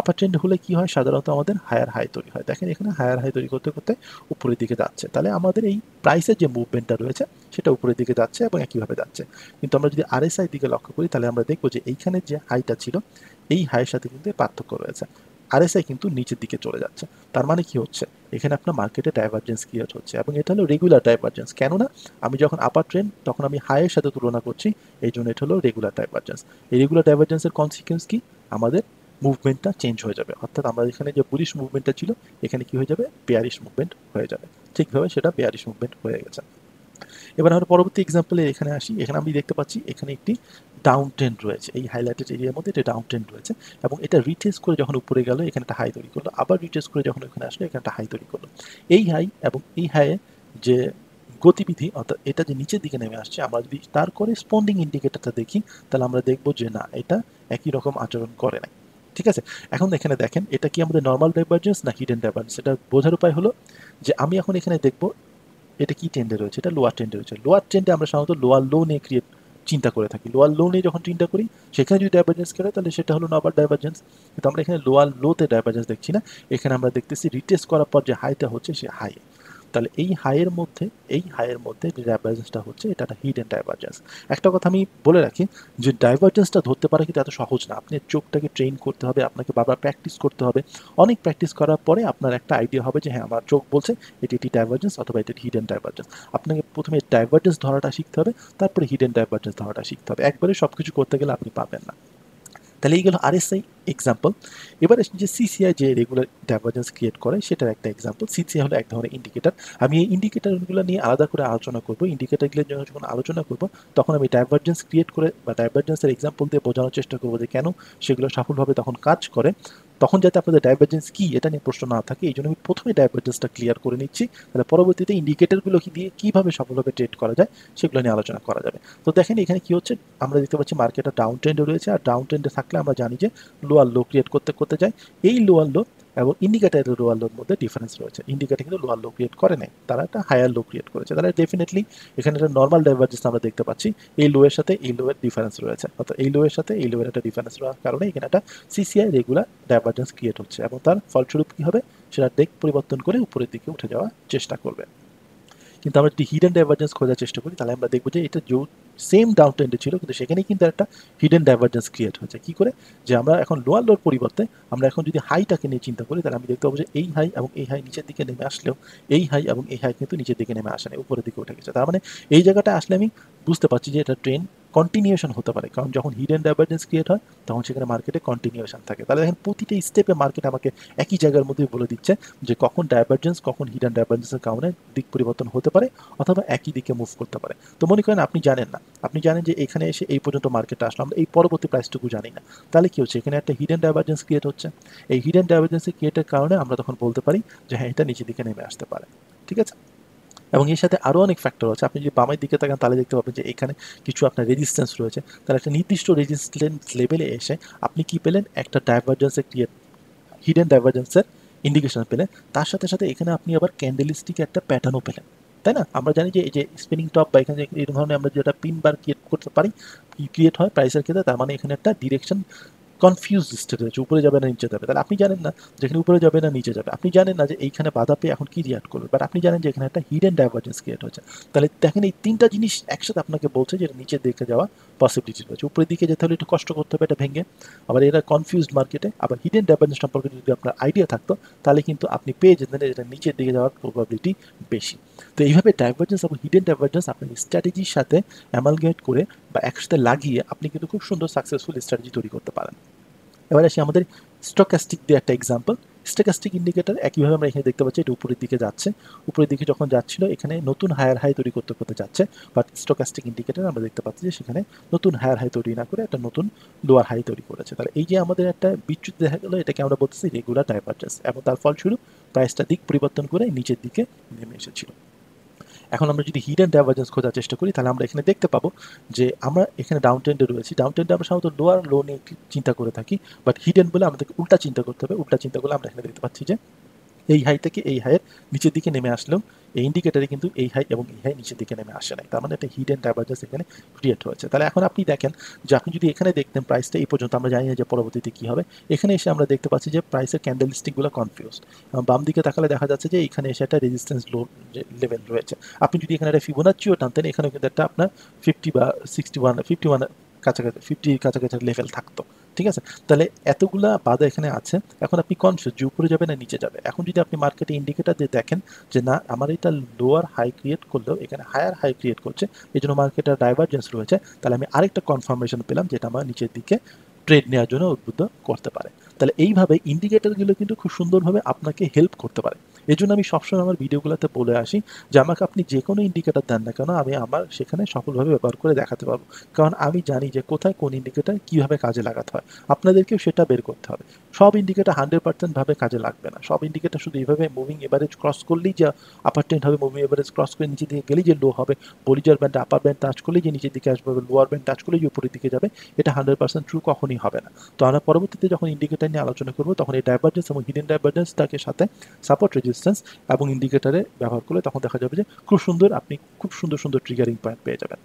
আপার ট্রেন্ড হলে কি হয়? সাধারণত আমাদের হায়ার হাই তৈরি হয়। দেখেন এখানে হায়ার হাই তৈরি করতে করতে উপরের দিকে যাচ্ছে। তাহলে আমাদের এই প্রাইসের যে মুভমেন্টটা রয়েছে, সেটা উপরের দিকে যাচ্ছে এবং একইভাবে যাচ্ছে। কিন্তু আমরা যদি আরএসআই দিকে লক্ষ্য করি, তাহলে আমরা দেখব যে এইখানে যে হাইটা ছিল, এই হাইয়ের সাথে কিন্তু পার্থক্য রয়েছে। আরএসআই কিন্তু নিচের দিকে চলে যাচ্ছে। তার মানে কি হচ্ছে? এখানে আপনার মার্কেটে ডাইভার্জেন্স ক্রিয়েট হচ্ছে এবং এটা হলো রেগুলার ডাইভার্জেন্স কেননা আমি যখন আপার ট্রেন তখন আমি হাইয়ের সাথে তুলনা করছি, এই জন্য এটা হলো রেগুলার ডাইভার্জেন্স এই রেগুলার ডাইভার্জেন্সের কনসিকুয়েন্স কি? আমাদের মুভমেন্টটা চেঞ্জ হয়ে যাবে। অর্থাৎ আমরা এখানে যে বুলিশ মুভমেন্টটা ছিল, এখানে কি হয়ে যাবে? বেয়ারিশ মুভমেন্ট হয়ে যাবে। ঠিকভাবে সেটা বেয়ারিশ মুভমেন্ট হয়ে গেছে। এবার আমরা পরবর্তী এক্সাম্পলে এখানে আসি। এখানে আমি দেখতে পাচ্ছি এখানে একটি ডাউন ট্রেন্ড রয়েছে। এই হাইলাইটেড এরিয়ার মধ্যে এটা ডাউন ট্রেন্ড রয়েছে এবং এটা রিটেস করে যখন উপরে গেল, এখানে একটা হাই তৈরি করল। আবার রিটেস করে যখন এখানে আসলো, এখানে একটা হাই তৈরি করল। এই হাই এবং এই হাইয়ে যে গতিবিধি, অর্থাৎ এটা যে নিচের দিকে নেমে আসছে, আমরা যদি তার করেসপন্ডিং ইন্ডিকেটারটা দেখি, তাহলে আমরা দেখব যে না, এটা একই রকম আচরণ করে না ঠিক আছে? এখন এখানে দেখেন, এটা কি আমাদের নর্মাল ডাইভার্জেন্স না হিডেন ডাইভার্জেন্স এটা বোঝার উপায় হলো যে আমি এখন এখানে দেখব এটা কি ট্রেন্ডে রয়েছে? এটা লোয়ার ট্রেন্ডে রয়েছে। লোয়ার ট্রেন্ডে আমরা সাধারণত লোয়ার লো নিয়ে ক্রিয়েট চিন্তা করে থাকি। লোয়ার লো নিয়ে যখন চিন্তা করি, সেখানে যদি ডাইভারজেন্স করে তাহলে সেটা হলো নবার ডাইভারজেন্স কিন্তু আমরা এখানে লোয়ার লোতে ডাইভারজেন্স দেখছি না। এখানে আমরা দেখতেছি রিটেস্ট করার পর যে হাইটা হচ্ছে, সে হাই তাহলে এই হাইয়ের মধ্যে, এই হাইয়ের মধ্যে যে ডাইভারজেন্সটা হচ্ছে, এটা একটা হিডেন ডাইভারজেন্স একটা কথা আমি বলে রাখি যে ডাইভারজেন্সটা ধরতে পারা কিন্তু এত সহজ না। আপনি চোখটাকে ট্রেন করতে হবে, আপনাকে বারবার প্র্যাকটিস করতে হবে। অনেক প্র্যাকটিস করার পরে আপনার একটা আইডিয়া হবে যে হ্যাঁ আমার চোখ বলছে এটি একটি ডাইভারজেন্স অথবা এটি হিডেন ডাইভারজেন্স আপনাকে প্রথমে ডাইভারজেন্স ধরাটা শিখতে হবে, তারপরে হিডেন ডাইভারজেন্স ধরাটা শিখতে হবে। একবারে সব কিছু করতে গেলে আপনি পাবেন না। তাহলে এই গেল আরএসআই এক্সাম্পল এবারে যে সিসিআই যে রেগুলার ডাইভারজেন্স ক্রিয়েট করে, সেটার একটা এক্সাম্পল সিসিআই হলো এক ধরনের ইন্ডিকেটার আমি এই ইন্ডিকেটারগুলো নিয়ে আলাদা করে আলোচনা করব। ইন্ডিকেটারগুলো যখন আলোচনা করব, তখন আমি ডাইভার্জেন্স ক্রিয়েট করে বা ডাইভারজেন্সের এক্সাম্পল দিয়ে বোঝানোর চেষ্টা করব যে কেন সেগুলো সফলভাবে তখন কাজ করে। তখন যাতে আপনাদের ডাইভারজেন্স কি, এটা নিয়ে প্রশ্ন না থাকে এই জন্য আমি প্রথমে ডাইভারজেন্সটা ক্লিয়ার করে নিচ্ছি, তাহলে পরবর্তীতে ইন্ডিকেটারগুলো কি দিয়ে কীভাবে সফলভাবে ট্রেড করা যায়, সেগুলো নিয়ে আলোচনা করা যাবে। তো দেখেন এখানে কি হচ্ছে, আমরা দেখতে পাচ্ছি মার্কেটটা ডাউন ট্রেন্ডে রয়েছে, আর ডাউন ট্রেন্ডে থাকলে আমরা জানি যে লোয়ার লো ক্রিয়েট করতে করতে যায় এই লোয়ার লো এবং ইন্ডিকেটারের লোয়ার লোর মধ্যে ডিফারেন্স রয়েছে। ইন্ডিকেটার কিন্তু লোয়ার লো ক্রিয়েট করে নাই। তারা একটা হায়ার লো ক্রিয়েট করেছে। তাহলে ডেফিনেটলি এখানে একটা নর্মাল ডাইভার্জেন্স আমরা দেখতে পাচ্ছি। এই লোয়ের সাথে এই লোয়ের ডিফারেন্স রয়েছে। অর্থাৎ এই লোয়ের সাথে এই লোয়ের একটা ডিফারেন্স রওয়ার কারণে এখানে একটা সিসিআই রেগুলার ডাইভার্জেন্স ক্রিয়েট হচ্ছে এবং তার ফলস্বরূপ কী হবে? সেটা ডেক পরিবর্তন করে উপরের দিকে উঠে যাওয়ার চেষ্টা করবে। কিন্তু আমরা যদি হিডেন ডাইভার্জেন্স খোঁজার চেষ্টা করি, তাহলে আমরা দেখব যে এটা সেম ডাউন ট্রেন্ডে ছিল, কিন্তু সেখানে কিন্তু একটা হিডেন ডাইভার্জেন্স ক্রিয়েট হয়েছে। কি করে? যে আমরা এখন লোয়ার লোর পরিবর্তে আমরা এখন যদি হাইটাকে নিয়ে চিন্তা করি, তাহলে আমি দেখতে পাবো যে এই হাই এবং এই হাই নিচের দিকে নেমে আসলেও এই হাই এবং এই হাই কিন্তু নিচের দিকে নেমে আসে না, উপরের দিকে উঠে গেছে। তার মানে এই জায়গাটা আসলে আমি বুঝতে পারছি যে এটা ট্রেন কন্টিনিউশন হতে পারে। কারণ যখন হিডেন ডাইভার্জেন্স ক্রিয়েট হয়, তখন সেখানে মার্কেটে কন্টিনিউশন থাকে। তাহলে দেখেন প্রতিটা স্টেপে মার্কেট আমাকে একই জায়গার মধ্যে বলে দিচ্ছে যে কখন ডাইভার্জেন্স কখন হিডেন ডাইভার্জেন্সের কারণে দিক পরিবর্তন হতে পারে অথবা একই দিকে মুভ করতে পারে। তো মনে করেন আপনি জানেন না। আপনি জানেন যে এখানে এসে এই পর্যন্ত মার্কেটে আসলাম। এই পরবর্তী প্রাইসটুকু জানি না। তাহলে কি হচ্ছে? এখানে একটা হিডেন ডাইভার্জেন্স ক্রিয়েট হচ্ছে। এই হিডেন ডাইভার্জেন্স ক্রিয়েটের কারণে আমরা তখন বলতে পারি যে হ্যাঁ এটা নিচের দিকে নেমে আসতে পারে। ঠিক আছে? এবং এর সাথে আরও অনেক ফ্যাক্টর আছে। আপনি যদি বামের দিকে তাকান, তাহলে দেখতে পাবেন যে এখানে কিছু আপনার রেজিস্ট্যান্স রয়েছে। তাহলে একটা নির্দিষ্ট রেজিস্ট্যান্স লেভেলে এসে আপনি কি পেলেন? একটা ডাইভার্জেন্সের ক্রিয়েট হিডেন ডাইভার্জেন্সের ইন্ডিকেশন পেলেন। তার সাথে সাথে এখানে আপনি আবার ক্যান্ডেলিস্টিকে একটা প্যাটার্নও পেলেন। তাই না? আমরা জানি যে এই যে স্পিনিং টপ বা এখানে এই ধরনের আমরা যেটা পিন বার ক্রিয়েট করতে পারি ক্রিয়েট হয়? প্রাইসের ক্ষেত্রে। তার মানে এখানে একটা ডিরেকশন কনফিউজ স্টেট রয়েছে, উপরে যাবে না, নিচে যাবে। তাহলে আপনি জানেন না যেখানে উপরে যাবে না, নিচে যাবে। আপনি জানেন না যে এইখানে বাধা পেয়ে এখন কি রিয়াক্ট করবে। বাট আপনি জানেন যে এখানে একটা হিডেন ডাইভার্জেন্স ক্রিয়েট হচ্ছে তাহলে দেখেন এই তিনটা জিনিস একসাথে আপনাকে বলছে যে নিচের দিকে যাওয়া পসিবিলিটি রয়েছে। উপরের দিকে যেতে হলে একটু কষ্ট করতে হবে, এটা ভেঙে। আবার এরা কনফিউজড মার্কেটে আবার হিডেন ডাইভার্জেন্স সম্পর্কে যদি আপনার আইডিয়া থাকতো, তাহলে কিন্তু আপনি পেয়ে যেতেন এটা নিচের দিকে যাওয়ার প্রবাবিলিটি বেশি। তো এইভাবে ডাইভার্জেন্স এবং হিডেন ডাইভার্জেন্স আপনি স্ট্র্যাটেজির সাথে অ্যামালগেট করে বা একসাথে লাগিয়ে আপনি কিন্তু খুব সুন্দর সাকসেসফুল স্ট্র্যাটেজি তৈরি করতে পারেন। এবার আসি আমাদের স্টকাস্টিক দিয়ে একটা এক্সাম্পল স্টকাস্টিক ইন্ডিকেটার একইভাবে আমরা এখানে দেখতে পাচ্ছি, এটা উপরের দিকে যাচ্ছে। উপরের দিকে যখন যাচ্ছিল, এখানে নতুন হায়ার হাই তৈরি করতে করতে যাচ্ছে। বাট স্টকাস্টিক ইন্ডিকেটার আমরা দেখতে পাচ্ছি যে সেখানে নতুন হায়ার হাই তৈরি না করে একটা নতুন লোয়ার হাই তৈরি করেছে। তাহলে এই যে আমাদের একটা বিচ্যুতি দেখা গেলো, এটাকে আমরা বলতেছি রেগুলার ডাইভার্জেন্স এবং তার ফলস্বরূপ প্রাইসটা দিক পরিবর্তন করে নিচের দিকে নেমে এসেছিল। এখন আমরা যদি হিডেন ডাইভার্জেন্স খোঁজার চেষ্টা করি, তাহলে আমরা এখানে দেখতে পাবো যে আমরা এখানে ডাউন ট্রেন্ডে রয়েছি। ডাউন ট্রেন্ডে আমরা সাধারণত লোয়ার লো নিয়ে চিন্তা করে থাকি বাট হিডেন বলে আমাদেরকে উল্টা চিন্তা করতে হবে। উল্টা চিন্তা করলে আমরা এখানে দেখতে পাচ্ছি যে এই হাই থেকে এই হাইয়ের নিচের দিকে নেমে আসলেও এই ইন্ডিকেটারে কিন্তু এই হাই এবং এই হাই নিচের দিকে নেমে আসে নাই। তার মানে একটা হিডেন ডাইভার্জেন্স এখানে ক্রিয়েট হয়েছে। তাহলে এখন আপনি দেখেন যে আপনি যদি এখানে দেখতেন প্রাইসটা এই পর্যন্ত, আমরা জানি না যে পরবর্তীতে কী হবে। এখানে এসে আমরা দেখতে পাচ্ছি যে প্রাইসের ক্যান্ডেলস্টিকগুলো কনফিউজ বাম দিকে তাকালে দেখা যাচ্ছে যে এখানে এসে একটা রেজিস্ট্যান্স লো লেভেল রয়েছে। আপনি যদি এখানে একটা ফিবোনাচিও টানতেন, এখানেও কিন্তু একটা আপনার ফিফটি বা সিক্সটি ওয়ান ফিফটি ওয়ান কাছাকাছি ফিফটির কাছাকাছি লেভেল থাকতো। ঠিক আছে? তাহলে এতগুলা বাধা এখানে আছে, এখন আপনি কনফিউজ যে উপরে যাবে না নিচে যাবে। এখন যদি আপনি মার্কেটে ইন্ডিকেটার দিয়ে দেখেন যে না, আমার এটা লোয়ার হাই ক্রিয়েট করলেও এখানে হায়ার হাই ক্রিয়েট করছে এই জন্য মার্কেটের ডাইভার্জেন্স রয়েছে, তাহলে আমি আরেকটা কনফার্মেশন পেলাম যেটা আমার নিচের দিকে ট্রেড নেওয়ার জন্য উদ্বুদ্ধ করতে পারে। তাহলে এইভাবে ইন্ডিকেটারগুলো কিন্তু খুব সুন্দরভাবে আপনাকে হেল্প করতে পারে। এই জন্য আমি সবসময় আমার ভিডিওগুলোতে বলে আসি যে আমাকে আপনি যে কোনো ইন্ডিকেটার দেন না কেন, আমি আমার সেখানে সফলভাবে ব্যবহার করে দেখাতে পারব। কারণ আমি জানি যে কোথায় কোন ইন্ডিকেটার কীভাবে কাজে লাগাতে হয়। আপনাদেরকেও সেটা বের করতে হবে। সব ইন্ডিকেটার হান্ড্রেড পার্সেন্ট ভাবে কাজে লাগবে না। সব ইন্ডিকেটার শুধু এইভাবে মুভিং এভারেজ ক্রস করলেই যে আপার ট্রেন্ড হবে মুভিং এভারেজ ক্রস করে নিচের দিকে গেলেই যে লো হবে Bollinger band upper band touch করলেই যে নিচের দিকে আসবে লোয়ার ব্যান্ড টাচ করলেই যে উপরের দিকে যাবে, এটা হান্ড্রেড পার্সেন্ট ট্রু কখনই হবে না। তো আমরা পরবর্তীতে যখন ইন্ডিকেটার নিয়ে আলোচনা করব, তখন এই ডাইভার্জেন্স এবং হিডেন ডাইভার্জেন্সটাকে সাথে সাপোর্ট রেজিস্ট্যান্স এবং ইন্ডিকেটারে ব্যবহার করলে তখন দেখা যাবে যে খুব সুন্দর, আপনি খুব সুন্দর সুন্দর ট্রিগারিং পয়েন্ট পেয়ে যাবেন।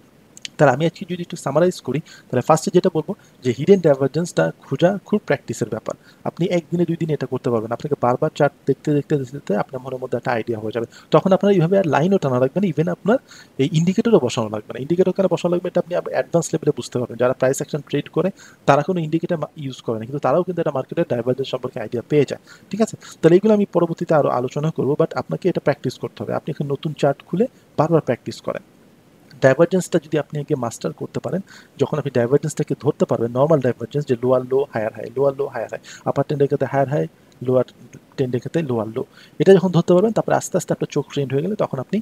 তাহলে আমি আজকে যদি একটু সামারাইজ করি, তাহলে ফার্স্টে যেটা বলব যে হিডেন ডাইভার্জেন্সটা খোঁজা খুব প্র্যাকটিসের ব্যাপার। আপনি একদিনে দুই দিনে এটা করতে পারবেন। আপনাকে বারবার চার্ট দেখতে দেখতে দেখতে আপনার মনের মধ্যে একটা আইডিয়া হয়ে যাবে। তখন আপনার এইভাবে আর লাইনও টানা লাগবে না ইভেন আপনার এই ইন্ডিকেটরও বসানো লাগবে না। ইন্ডিকেটর কেন বসানো লাগবে এটা আপনি অ্যাডভান্স লেভেলে বুঝতে পারবেন। যারা প্রাইস অ্যাকশন ট্রেড করে, তারা কোনো ইন্ডিকেটার ইউজ করে না। কিন্তু তারাও কিন্তু এটা মার্কেটের ডাইভার্জেন্স সম্পর্কে আইডিয়া পেয়ে যায়। ঠিক আছে? তাহলে এইগুলো আমি পরবর্তীতে আরও আলোচনা করব বাট আপনাকে এটা প্র্যাকটিস করতে হবে। আপনি এখন নতুন চার্ট খুলে বারবার প্র্যাকটিস করেন। ডাইভার্জেন্সটা যদি আপনি আগে মাস্টার করতে পারেন, যখন আপনি ডাইভার্জেন্সটাকে ধরতে পারবেন নর্মাল ডাইভার্জেন্স যে lower low higher high lower low higher high upper টেন্ডের ক্ষেত্রে হায়ার হাই লোয়ার টেন্ডের ক্ষেত্রে লোয়ার লো এটা যখন ধরতে পারবেন, তারপরে আস্তে আস্তে আপনার চোখ ট্রেন্ড হয়ে গেলে তখন আপনি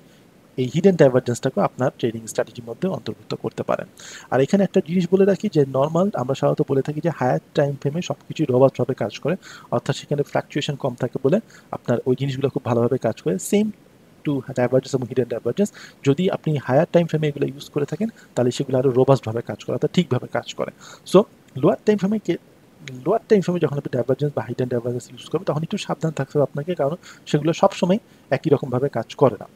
এই হিডেন ডাইভার্জেন্সটাকে আপনার ট্রেডিং স্ট্র্যাটেজির মধ্যে অন্তর্ভুক্ত করতে পারেন। আর এখানে একটা জিনিস বলে রাখি যে নর্মাল আমরা সাধারণত বলে থাকি যে হায়ার টাইম ফ্রেমে সব কিছুই রবাস্টভাবে কাজ করে, অর্থাৎ সেখানে ফ্ল্যাকচুয়েশন কম থাকে বলে আপনার ওই জিনিসগুলো খুব ভালোভাবে কাজ করে। সেম টু ডাইভার্জেস এবং হিডেন ডাইভার্জেন্স যদি আপনি হায়ার টাইম ফ্রেমে এগুলো ইউজ করে থাকেন, তাহলে সেগুলো আরও রোবাস্টভাবে কাজ করে, অর্থাৎ ঠিকভাবে কাজ করে। সো লোয়ার টাইম ফ্রেমে লোয়ার টাইম ফ্রেমে যখন আপনি ডাইভার্জেন্স বা হাইডেন ডাইভার্জেন্স ইউজ করবেন, তখন একটু সাবধান থাকতে হবে আপনাকে, কারণ সেগুলো সবসময় একই রকমভাবে কাজ করে না।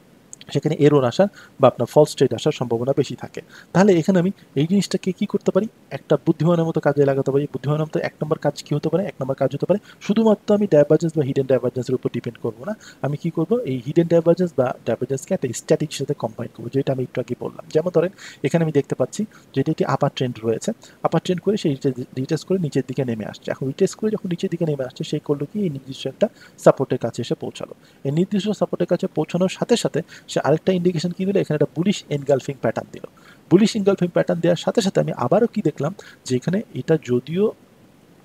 সেখানে এরোর আসার বা আপনার ফলস ট্রেড আসার সম্ভাবনা বেশি থাকে। তাহলে এখানে আমি এই জিনিসটাকে কি করতে পারি? একটা বুদ্ধিমানের মতো কাজে লাগাতে পারি। বুদ্ধিমানের মতো এক নম্বর কাজ কি হতে পারে? এক নম্বর কাজ হতে পারে শুধুমাত্র আমি ডাইভার্জেন্স বা হিডেন ডাইভার্জেন্সের উপর ডিপেন্ড করব না। আমি কি করব? এই হিডেন ডাইভার্জেন্স বা ডাইভার্জেন্সকে একটা স্ট্যাটিক সাথে কম্বাইন করব, যেটা আমি একটু আগে বললাম। যেমন ধরেন, এখানে আমি দেখতে পাচ্ছি যে এটি আপার ট্রেন্ড রয়েছে। আপার ট্রেন্ড করে সেই রিটেস্ট করে নিচের দিকে নেমে আসছে। এখন রিটেস্ট করে যখন নিচের দিকে নেমে আসছে সেই করল কি? এই নির্দিষ্ট একটা সাপোর্টের কাছে এসে পৌঁছালো। এই নির্দিষ্ট সাপোর্টের কাছে পৌঁছানোর সাথে সাথে সে আরেকটা ইন্ডিকেশন কি দিল? এখানে একটা বুলিশ এনগালফিং প্যাটার্ন দিল। বুলিশ এনগালফিং প্যাটার্ন দেওয়ার সাথে সাথে আমি আবারও কি দেখলাম? যে এখানে এটা যদিও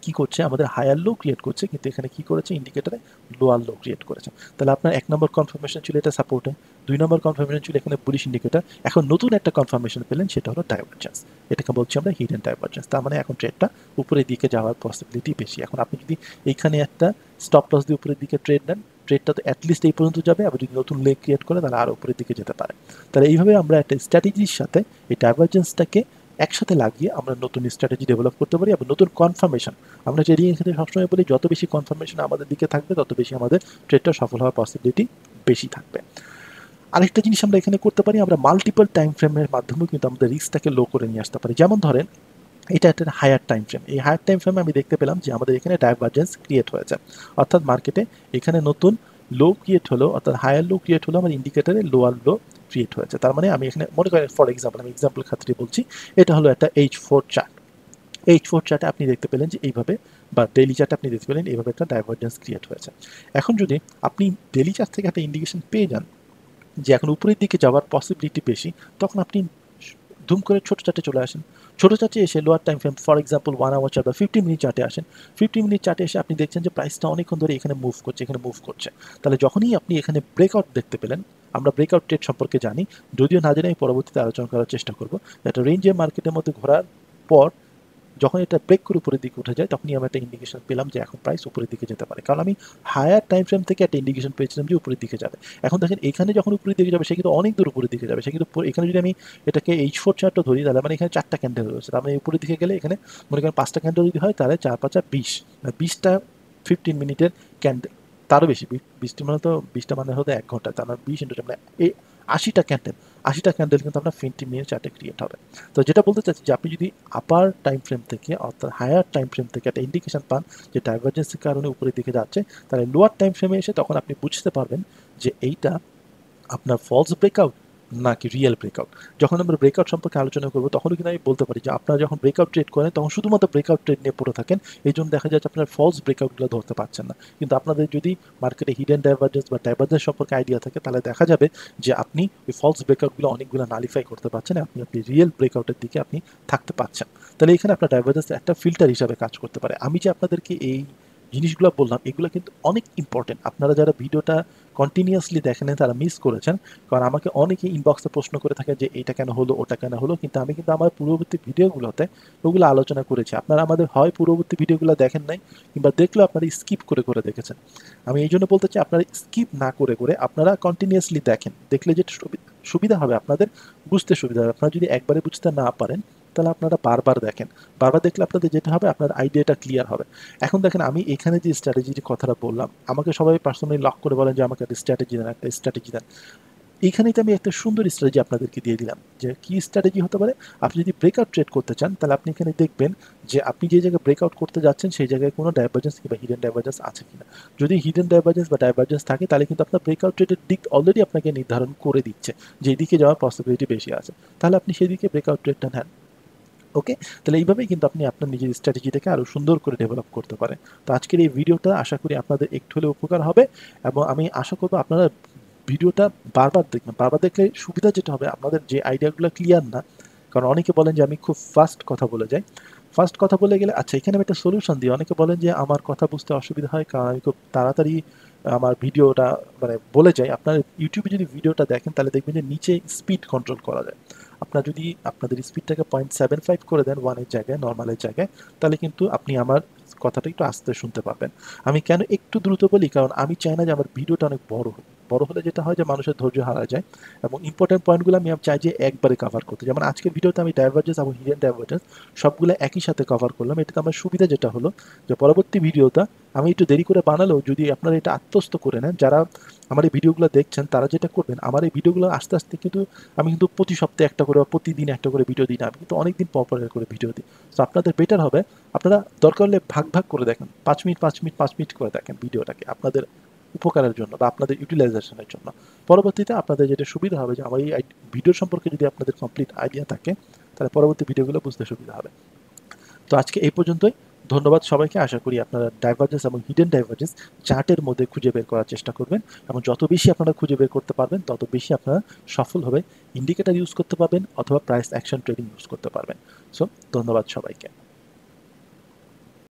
কি করছে? আমাদের হায়ার লো ক্রিয়েট করছে, কিন্তু এখানে কি করেছে? ইন্ডিকেটারে লোয়ার লো ক্রিয়েট করেছে। তাহলে আপনার এক নম্বর কনফার্মেশন ছিল এটা সাপোর্টে দুই নম্বর কনফার্মেশন ছিল এখানে পুলিশ ইন্ডিকেটার এখন নতুন একটা কনফার্মেশন পেলেন, সেটা হলো ডাইভার্জেন্স এটাকে বলছি আমরা হিডেন ডাইভার্জেন্স তার মানে এখন ট্রেডটা উপরের দিকে যাওয়ার পসিবিলিটি বেশি। এখন আপনি যদি এইখানে একটা স্টপ লস দিয়ে উপরের দিকে ট্রেড নেন ট্রেডটা তো অ্যাটলিস্ট এই পর্যন্ত যাবে, আবার যদি নতুন লেগ ক্রিয়েট করে, তাহলে আরও উপরের দিকে যেতে পারে। তাহলে এইভাবে আমরা একটা স্ট্র্যাটেজির সাথে এই ডাইভার্জেন্সটাকে একসাথে লাগিয়ে আমরা নতুন স্ট্র্যাটেজি ডেভেলপ করতে পারি এবং নতুন কনফার্মেশন আমরা ট্রেডিং এর ক্ষেত্রে সবসময় বলি, যত বেশি কনফার্মেশন আমাদের দিকে থাকবে, তত বেশি আমাদের ট্রেডটা সফল হওয়ার পসিবিলিটি বেশি থাকবে। আরেকটা জিনিস আমরা এখানে করতে পারি, আমরা মাল্টিপল টাইম ফ্রেমের মাধ্যমেও কিন্তু আমাদের রিস্কটাকে লো করে নিয়ে আসতে পারি। যেমন ধরেন এটা একটা হায়ার টাইম ফ্রেম এই হায়ার টাইম ফ্রেমে আমি দেখতে পেলাম যে আমাদের এখানে ডাইভার্জেন্স ক্রিয়েট হয়েছে। অর্থাৎ মার্কেটে এখানে নতুন লো ক্রিয়েট হলো, অর্থাৎ হায়ার লো ক্রিয়েট হলো, আমার ইন্ডিকেটারে লোয়ার লো ক্রিয়েট হয়েছে। তার মানে আমি এখানে মনে করেন ফর এক্সাম্পল আমি এক্সাম্পল খাতিরে বলছি, এটা হলো একটা H four chart H four চার্টে আপনি দেখতে পেলেন যে এইভাবে, বা ডেলি চার্টে আপনি দেখতে পেলেন এইভাবে একটা ডাইভার্জেন্স ক্রিয়েট হয়েছে। এখন যদি আপনি ডেলি চার্ট থেকে একটা ইন্ডিকেশন পেয়ে যান, যে এখন উপরের দিকে যাওয়ার পসিবিলিটি বেশি, তখন আপনি ধুম করে ছোটো চার্টে চলে আসেন। ছোটো চার্টে এসে lower time frame for example one hour chart বা ফিফটি মিনিট চার্টে আসেন। ফিফটি মিনিট চার্টে এসে আপনি দেখছেন যে প্রাইসটা অনেকক্ষণ ধরে এখানে মুভ করছে, এখানে মুভ করছে। তাহলে যখনই আপনি এখানে ব্রেকআউট দেখতে পেলেন, আমরা ব্রেকআউট ট্রেড সম্পর্কে জানি, যদিও না জানি আমি পরবর্তীতে আলোচনা করার চেষ্টা করব, একটা রেঞ্জের মার্কেটের মধ্যে ঘোরার পর যখন এটা ব্রেক করে উপরের দিকে উঠে যায়, তখনই আমি একটা ইন্ডিকেশন পেলাম যে এখন প্রাইস উপরের দিকে যেতে পারে। কারণ আমি হায়ার টাইম ফ্রেম থেকে একটা ইন্ডিকেশন পেয়েছিলাম যে উপরের দিকে যাবে। এখন দেখেন, এখানে যখন উপরের দিকে যাবে, সে কিন্তু অনেক দূর উপরের দিকে যাবে। সে কিন্তু এখানে যদি আমি এটাকে এইচ ফোর চারটা ধরি, তাহলে মানে এখানে চারটা ক্যান্ডেল রয়েছে। তার মানে উপরের দিকে গেলে এখানে মনে করেন পাঁচটা ক্যান্ডেল যদি হয়, তাহলে চার পাঁচটা বিশ। বিশটা ফিফটিন মিনিটের ক্যান্ডেল তারও বেশি। বিশটি মানে তো বিশটা মানে হতে এক ঘণ্টা। তার মানে বিশ ইন্টু মানে এই আশিটা ক্যান্ডেল আশিটা ক্যান্ডেল কিন্তু আপনার ফিনটি মিনিট চার্টে ক্রিয়েট হবে। তো যেটা বলতে চাচ্ছি যে আপনি যদি আপার টাইম ফ্রেম থেকে অর্থাৎ হায়ার টাইম ফ্রেম থেকে একটা ইন্ডিকেশন পান যে ডাইভার্জেন্সির কারণে উপরের দিকে যাচ্ছে, তাহলে লোয়ার টাইম ফ্রেমে এসে তখন আপনি বুঝতে পারবেন যে এইটা আপনার ফলস ব্রেকআউট নাকি রিয়েল ব্রেকআউট যখন আমরা ব্রেকআউট সম্পর্কে আলোচনা করব, তখনও কিন্তু আমি বলতে পারি যে, আপনারা যখন ব্রেকআউট ট্রেড করেন, তখন শুধুমাত্র ব্রেকআউট ট্রেড নিয়ে পড়ে থাকেন। এই জন্য দেখা যাচ্ছে আপনার ফলস ব্রেকআউটগুলো ধরতে পারছেন না। কিন্তু আপনাদের যদি মার্কেটে হিডেন ডাইভার্জেন্স বা ডাইভার্জেন্স সম্পর্কে আইডিয়া থাকে, তাহলে দেখা যাবে যে, আপনি ওই ফলস ব্রেকআউটগুলো অনেকগুলো নালিফাই করতে পারছেন, আপনি আপনি রিয়েল ব্রেকআউটের দিকে আপনি থাকতে পারছেন। তাহলে এখানে আপনার ডাইভার্জেন্স একটা ফিল্টার হিসাবে কাজ করতে পারে। আমি যে আপনাদেরকে এই জিনিসগুলো বললাম, এগুলো কিন্তু অনেক ইম্পর্টেন্ট আপনারা যারা ভিডিওটা কন্টিনিউয়াসলি দেখেন তারা মিস করেছেন। কারণ আমাকে অনেকে ইনবক্সে প্রশ্ন করে থাকে যে, এটা কেন হলো? ওটা কেন হলো? কিন্তু আমি কিন্তু আমার পূর্ববর্তী ভিডিওগুলোতে ওগুলো আলোচনা করেছি। আপনারা আমাদের হয় পূর্ববর্তী ভিডিওগুলো দেখেন নাই, কিংবা দেখলেও আপনারা স্কিপ করে করে দেখেছেন। আমি এই জন্য বলতে চাই, আপনারা স্কিপ না করে করে আপনারা কন্টিনিউয়াসলি দেখেন। দেখলে যে সুবিধা হবে আপনাদের, বুঝতে সুবিধা হবে। আপনারা যদি একবারে বুঝতে না পারেন তাহলে আপনারা বারবার দেখেন। বারবার দেখলে আপনাদের যেটা হবে, আপনার আইডিয়াটা ক্লিয়ার হবে। এখন দেখেন, আমি এখানে যে স্ট্র্যাটেজির কথাটা বললাম, আমাকে সবাই পার্সোনালি লক করে বলেন যে আমাকে একটা স্ট্র্যাটেজি দেন, একটা স্ট্র্যাটেজি দেন। এইখানেই তো আমি একটা সুন্দর স্ট্র্যাটেজি আপনাদেরকে দিয়ে দিলাম, যে কি স্ট্র্যাটেজি হতে পারে? আপনি যদি ব্রেকআউট ট্রেড করতে চান, তাহলে আপনি এখানে দেখবেন যে আপনি যে জায়গায় ব্রেকআউট করতে যাচ্ছেন, সেই জায়গায় কোনো ডাইভার্জেন্স কিংবা হিডেন ডাইভার্জেন্স আছে কিনা। যদি হিডেন ডাইভার্জেন্স বা ডাইভার্জেন্স থাকে, তাহলে কিন্তু আপনার ব্রেকআউট ট্রেডের দিক অলরেডি আপনাকে নির্ধারণ করে দিচ্ছে, যে দিকে যাওয়ার পসিবিলিটি বেশি আছে। তাহলে আপনি সেই দিকে ব্রেকআউট ট্রেডটা নেন। ওকে তাহলে এইভাবেই কিন্তু আপনি আপনার নিজের স্ট্র্যাটেজিটাকে আরও সুন্দর করে ডেভেলপ করতে পারেন। তো আজকের এই ভিডিওটা আশা করি আপনাদের একটু হলে উপকার হবে এবং আমি আশা করব আপনারা ভিডিওটা বারবার দেখবেন। বারবার দেখলে সুবিধা যেটা হবে, আপনাদের যে আইডিয়াগুলো ক্লিয়ার না, কারণ অনেকে বলেন যে আমি খুব ফাস্ট কথা বলে যাই। ফার্স্ট কথা বলে গেলে আচ্ছা এখানে আমি একটা সলিউশন দিই। অনেকে বলেন যে আমার কথা বুঝতে অসুবিধা হয়, কারণ আমি খুব তাড়াতাড়ি আমার ভিডিওটা মানে বলে যাই। আপনার ইউটিউবে যদি ভিডিওটা দেখেন, তাহলে দেখবেন যে নিচে স্পিড কন্ট্রোল করা যায়। আপনার যদি আপনাদের স্পিডটাকে পয়েন্ট সেভেন ফাইভ করে দেন ওয়ানের জায়গায় নর্মালের জায়গায়, তাহলে কিন্তু আপনি আমার কথাটা একটু আস্তে শুনতে পাবেন। আমি কেন একটু দ্রুত বলি? কারণ আমি চাই না যে আমার ভিডিওটা অনেক বড় হোক। বড় হলে যেটা হয় যে মানুষের ধৈর্য হারা যায় এবং ইম্পর্টেন্ট পয়েন্টগুলো আমি চাই যে একবারে কভার করতে। যেমন আজকের ভিডিওতে আমি ডাইভার্জেন্স এবং হিডেন ডাইভার্জেন্স সবগুলো একই সাথে কভার করলাম। এটাতে আমার সুবিধা যেটা হলো যে পরবর্তী ভিডিওটা আমি একটু দেরি করে বানালেও যদি আপনারা এটা আত্মস্থ করে নেন, যারা আমার এই ভিডিওগুলো দেখছেন, তারা যেটা করবেন, আমার এই ভিডিওগুলো আস্তে আস্তে কিন্তু আমি কিন্তু প্রতি সপ্তাহে একটা করে বা প্রতিদিন একটা করে ভিডিও দিই না, আমি কিন্তু অনেকদিন পর করে ভিডিও দিই। তো আপনাদের বেটার হবে, আপনারা দরকার হলে ভাগ ভাগ করে দেখেন, পাঁচ মিনিট পাঁচ মিনিট পাঁচ মিনিট করে দেখেন ভিডিওটাকে, আপনাদের উপকারের জন্য বা আপনাদের ইউটিলাইজেশনের জন্য। পরবর্তীতে আপনাদের যেটা সুবিধা হবে যে আমার এই ভিডিও সম্পর্কে যদি আপনাদের কমপ্লিট আইডিয়া থাকে, তাহলে পরবর্তী ভিডিওগুলো বুঝতে সুবিধা হবে। তো আজকে এই পর্যন্তই। ধন্যবাদ সবাইকে। আশা করি আপনারা ডাইভার্জেন্স এবং হিডেন ডাইভার্জেন্স চার্টের মধ্যে খুঁজে বের করার চেষ্টা করবেন এবং যত বেশি আপনারা খুঁজে বের করতে পারবেন, তত বেশি আপনারা সফল হবে ইন্ডিকেটার ইউজ করতে পারবেন অথবা প্রাইস অ্যাকশন ট্রেডিং ইউজ করতে পারবেন। সো ধন্যবাদ সবাইকে।